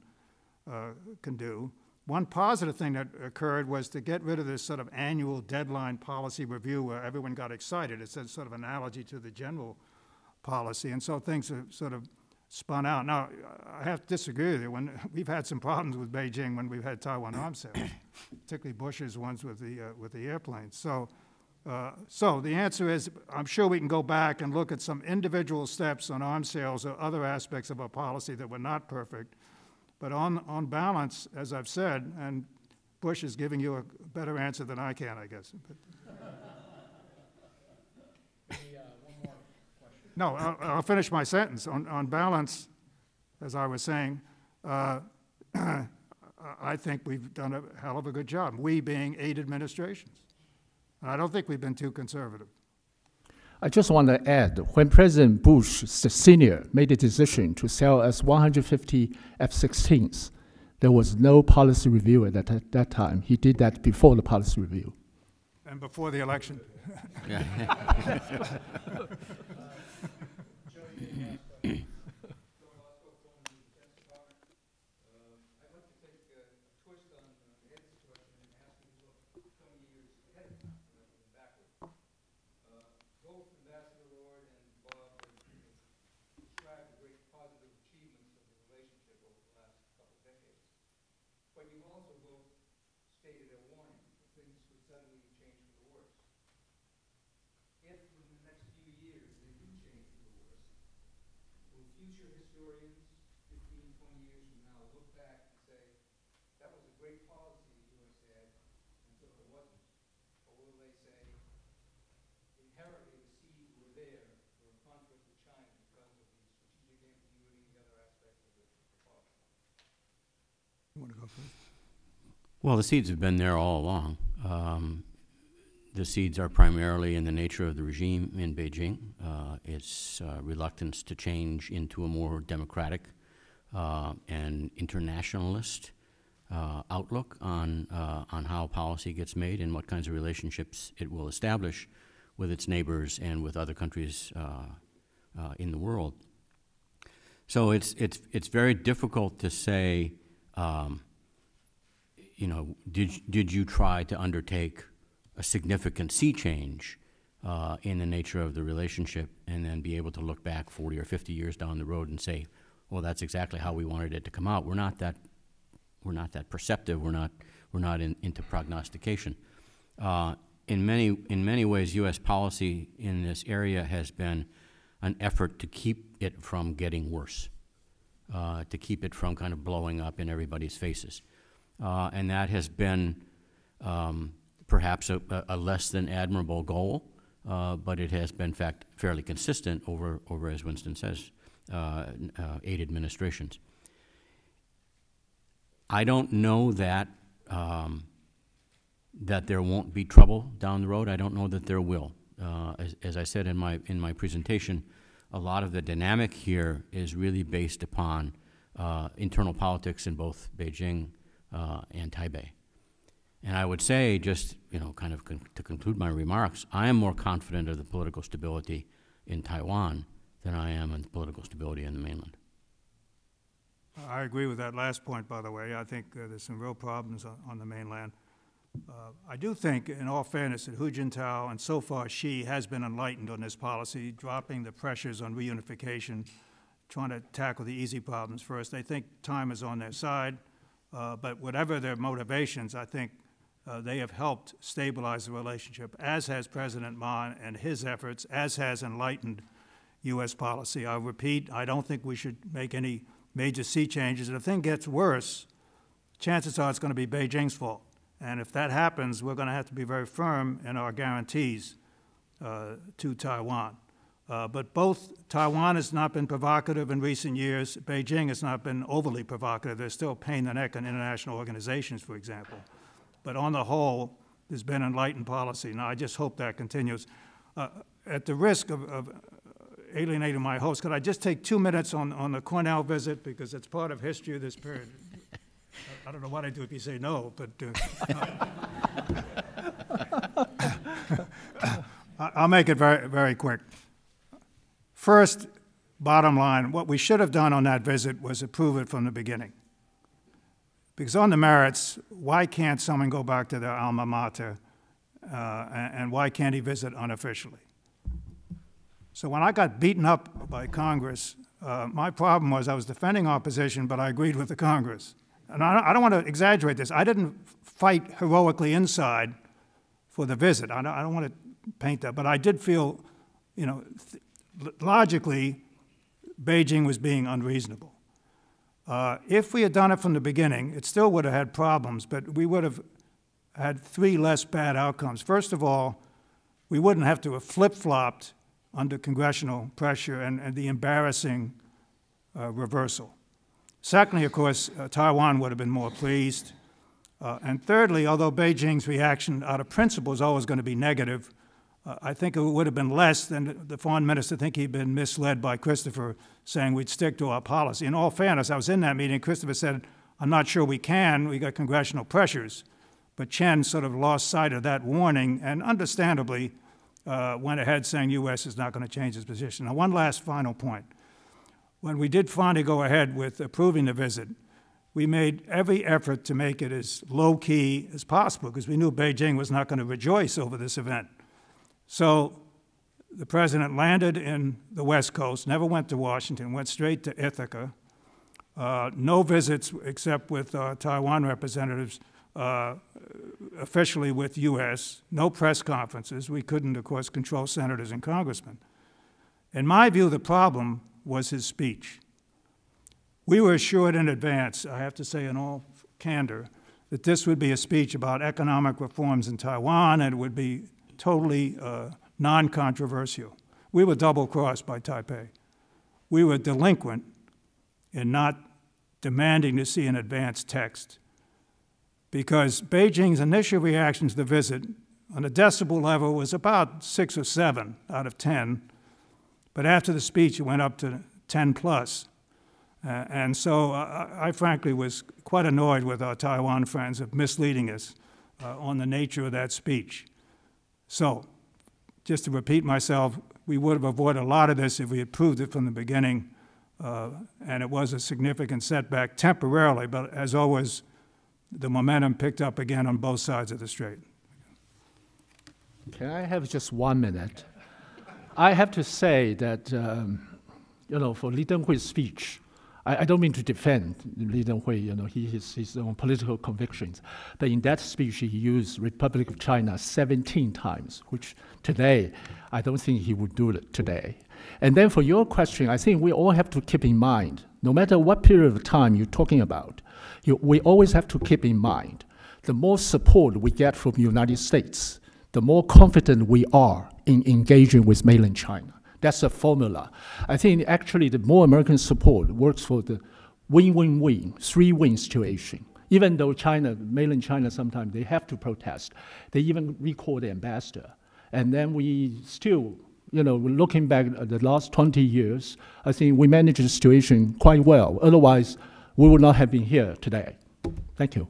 uh, can do. One positive thing that occurred was to get rid of this sort of annual deadline policy review where everyone got excited. It's a sort of analogy to the general policy, and so things have sort of spun out. Now, I have to disagree with you. When we've had some problems with Beijing when we've had Taiwan arms sales, particularly Bush's ones with the uh, with the airplanes. So, uh, so the answer is, I'm sure we can go back and look at some individual steps on arms sales or other aspects of our policy that were not perfect. But on on balance, as I've said, and Bush is giving you a better answer than I can, I guess. No, I'll, I'll finish my sentence. On, on balance, as I was saying, uh, I think we've done a hell of a good job, we being eight administrations. And I don't think we've been too conservative. I just want to add, when President Bush Sr. made a decision to sell us 150 F-16s, there was no policy review at that, at that time. He did that before the policy review. And before the election, I'd like to take a twist on uh, Ed's question and ask you to look twenty years ahead of time, rather than backward. Uh, Both Ambassador Lord and Bob have described the great positive achievements of the relationship over the last couple of decades. But you've also both stated a warning that things could suddenly change for the worse. If in the next few years they do change for the worse, will future historians, 15, 20 years from now, look back and say, that was a great policy the U.S. had until it wasn't? Or will they say, inherently the seeds were there for a conflict with China because of the strategic ambiguity and the other aspects of the the policy? you to go first? Well, the seeds have been there all along. Um, the seeds are primarily in the nature of the regime in Beijing, uh, its uh, reluctance to change into a more democratic uh, and internationalist uh, outlook on uh, on how policy gets made and what kinds of relationships it will establish with its neighbors and with other countries uh, in the world. So it's it's it's very difficult to say. Um, you know, did, did you try to undertake a significant sea change uh, in the nature of the relationship and then be able to look back 40 or 50 years down the road and say, well, that's exactly how we wanted it to come out. We're not that, we're not that perceptive. We're not, we're not in, into prognostication. Uh, in many, in many ways, U.S. policy in this area has been an effort to keep it from getting worse, uh, to keep it from kind of blowing up in everybody's faces. Uh, and that has been um, perhaps a, a- less than admirable goal, uh, but it has been, in fact, fairly consistent over, over as Winston says, uh, uh, eight administrations. I don't know that um, that there won't be trouble down the road. I don't know that there will. Uh, as, as I said in my, in my presentation, a lot of the dynamic here is really based upon uh, internal politics in both Beijing uh, and Taipei. And I would say, just you know, kind of con to conclude my remarks, I am more confident of the political stability in Taiwan than I am in the political stability in the mainland. I agree with that last point, by the way. I think uh, there's some real problems on, on the mainland. Uh, I do think, in all fairness, that Hu Jintao, and so far Xi, has been enlightened on this policy, dropping the pressures on reunification, trying to tackle the easy problems first. They think time is on their side, uh, but whatever their motivations, I think uh, they have helped stabilize the relationship, as has President Ma and his efforts, as has enlightened U.S. policy. I repeat, I don't think we should make any major sea changes. If thing gets worse, chances are it's going to be Beijing's fault. And if that happens, we're going to have to be very firm in our guarantees uh, to Taiwan. Uh, but both Taiwan has not been provocative in recent years. Beijing has not been overly provocative. They're still pain in the neck in international organizations, for example. But on the whole, there's been enlightened policy. Now, I just hope that continues. Uh, at the risk of, of alienating my host, could I just take two minutes on, on the Cornell visit because it's part of history of this period? I don't know what I'd do if you say no, but uh, I'll make it very, very quick. First, bottom line, what we should have done on that visit was approve it from the beginning. Because on the merits, why can't someone go back to their alma mater, uh, and, and why can't he visit unofficially? So when I got beaten up by Congress, uh, my problem was I was defending our position, but I agreed with the Congress. And I don't, I don't want to exaggerate this. I didn't fight heroically inside for the visit. I don't, I don't want to paint that, but I did feel, you know, logically, Beijing was being unreasonable. Uh, if we had done it from the beginning, it still would have had problems, but we would have had three less bad outcomes. First of all, we wouldn't have to have flip flopped under congressional pressure and, and the embarrassing uh, reversal. Secondly, of course, uh, Taiwan would have been more pleased. Uh, and thirdly, although Beijing's reaction out of principle is always going to be negative, uh, I think it would have been less than the foreign minister think he'd been misled by Christopher saying we'd stick to our policy. In all fairness, I was in that meeting. Christopher said, I'm not sure we can. We got congressional pressures. But Qian sort of lost sight of that warning and understandably uh, went ahead saying U.S. is not going to change its position. Now, one last final point. When we did finally go ahead with approving the visit, we made every effort to make it as low key as possible because we knew Beijing was not going to rejoice over this event. So the president landed in the West Coast, never went to Washington, went straight to Ithaca. Uh, no visits except with uh, Taiwan representatives, uh, officially with U.S., no press conferences. We couldn't, of course, control senators and congressmen. In my view, the problem was his speech. We were assured in advance, I have to say in all candor, that this would be a speech about economic reforms in Taiwan and it would be totally uh, non controversial. We were double crossed by Taipei. We were delinquent in not demanding to see an advance text because Beijing's initial reaction to the visit on a decibel level was about six or seven out of 10, but after the speech it went up to 10 plus. Uh, and so I, I, frankly was quite annoyed with our Taiwan friends of misleading us uh, on the nature of that speech. So, just to repeat myself, we would have avoided a lot of this if we had proved it from the beginning. Uh, and it was a significant setback temporarily, but as always, the momentum picked up again on both sides of the strait. Can I have just one minute? I have to say that, um, you know, for Li Denghui's speech, I, I, don't mean to defend Li Denghui, you know, he has his own political convictions. But in that speech, he used Republic of China 17 times, which today, I don't think he would do it today. And then for your question, I think we all have to keep in mind, no matter what period of time you're talking about, you, we always have to keep in mind, the more support we get from the United States, the more confident we are in engaging with mainland China. That's a formula. I think actually the more American support works for the win-win-win, three-win situation. Even though China, mainland China, sometimes they have to protest, they even recall the ambassador. And then we still, you know, looking back at the last 20 years, I think we managed the situation quite well. Otherwise, we would not have been here today. Thank you.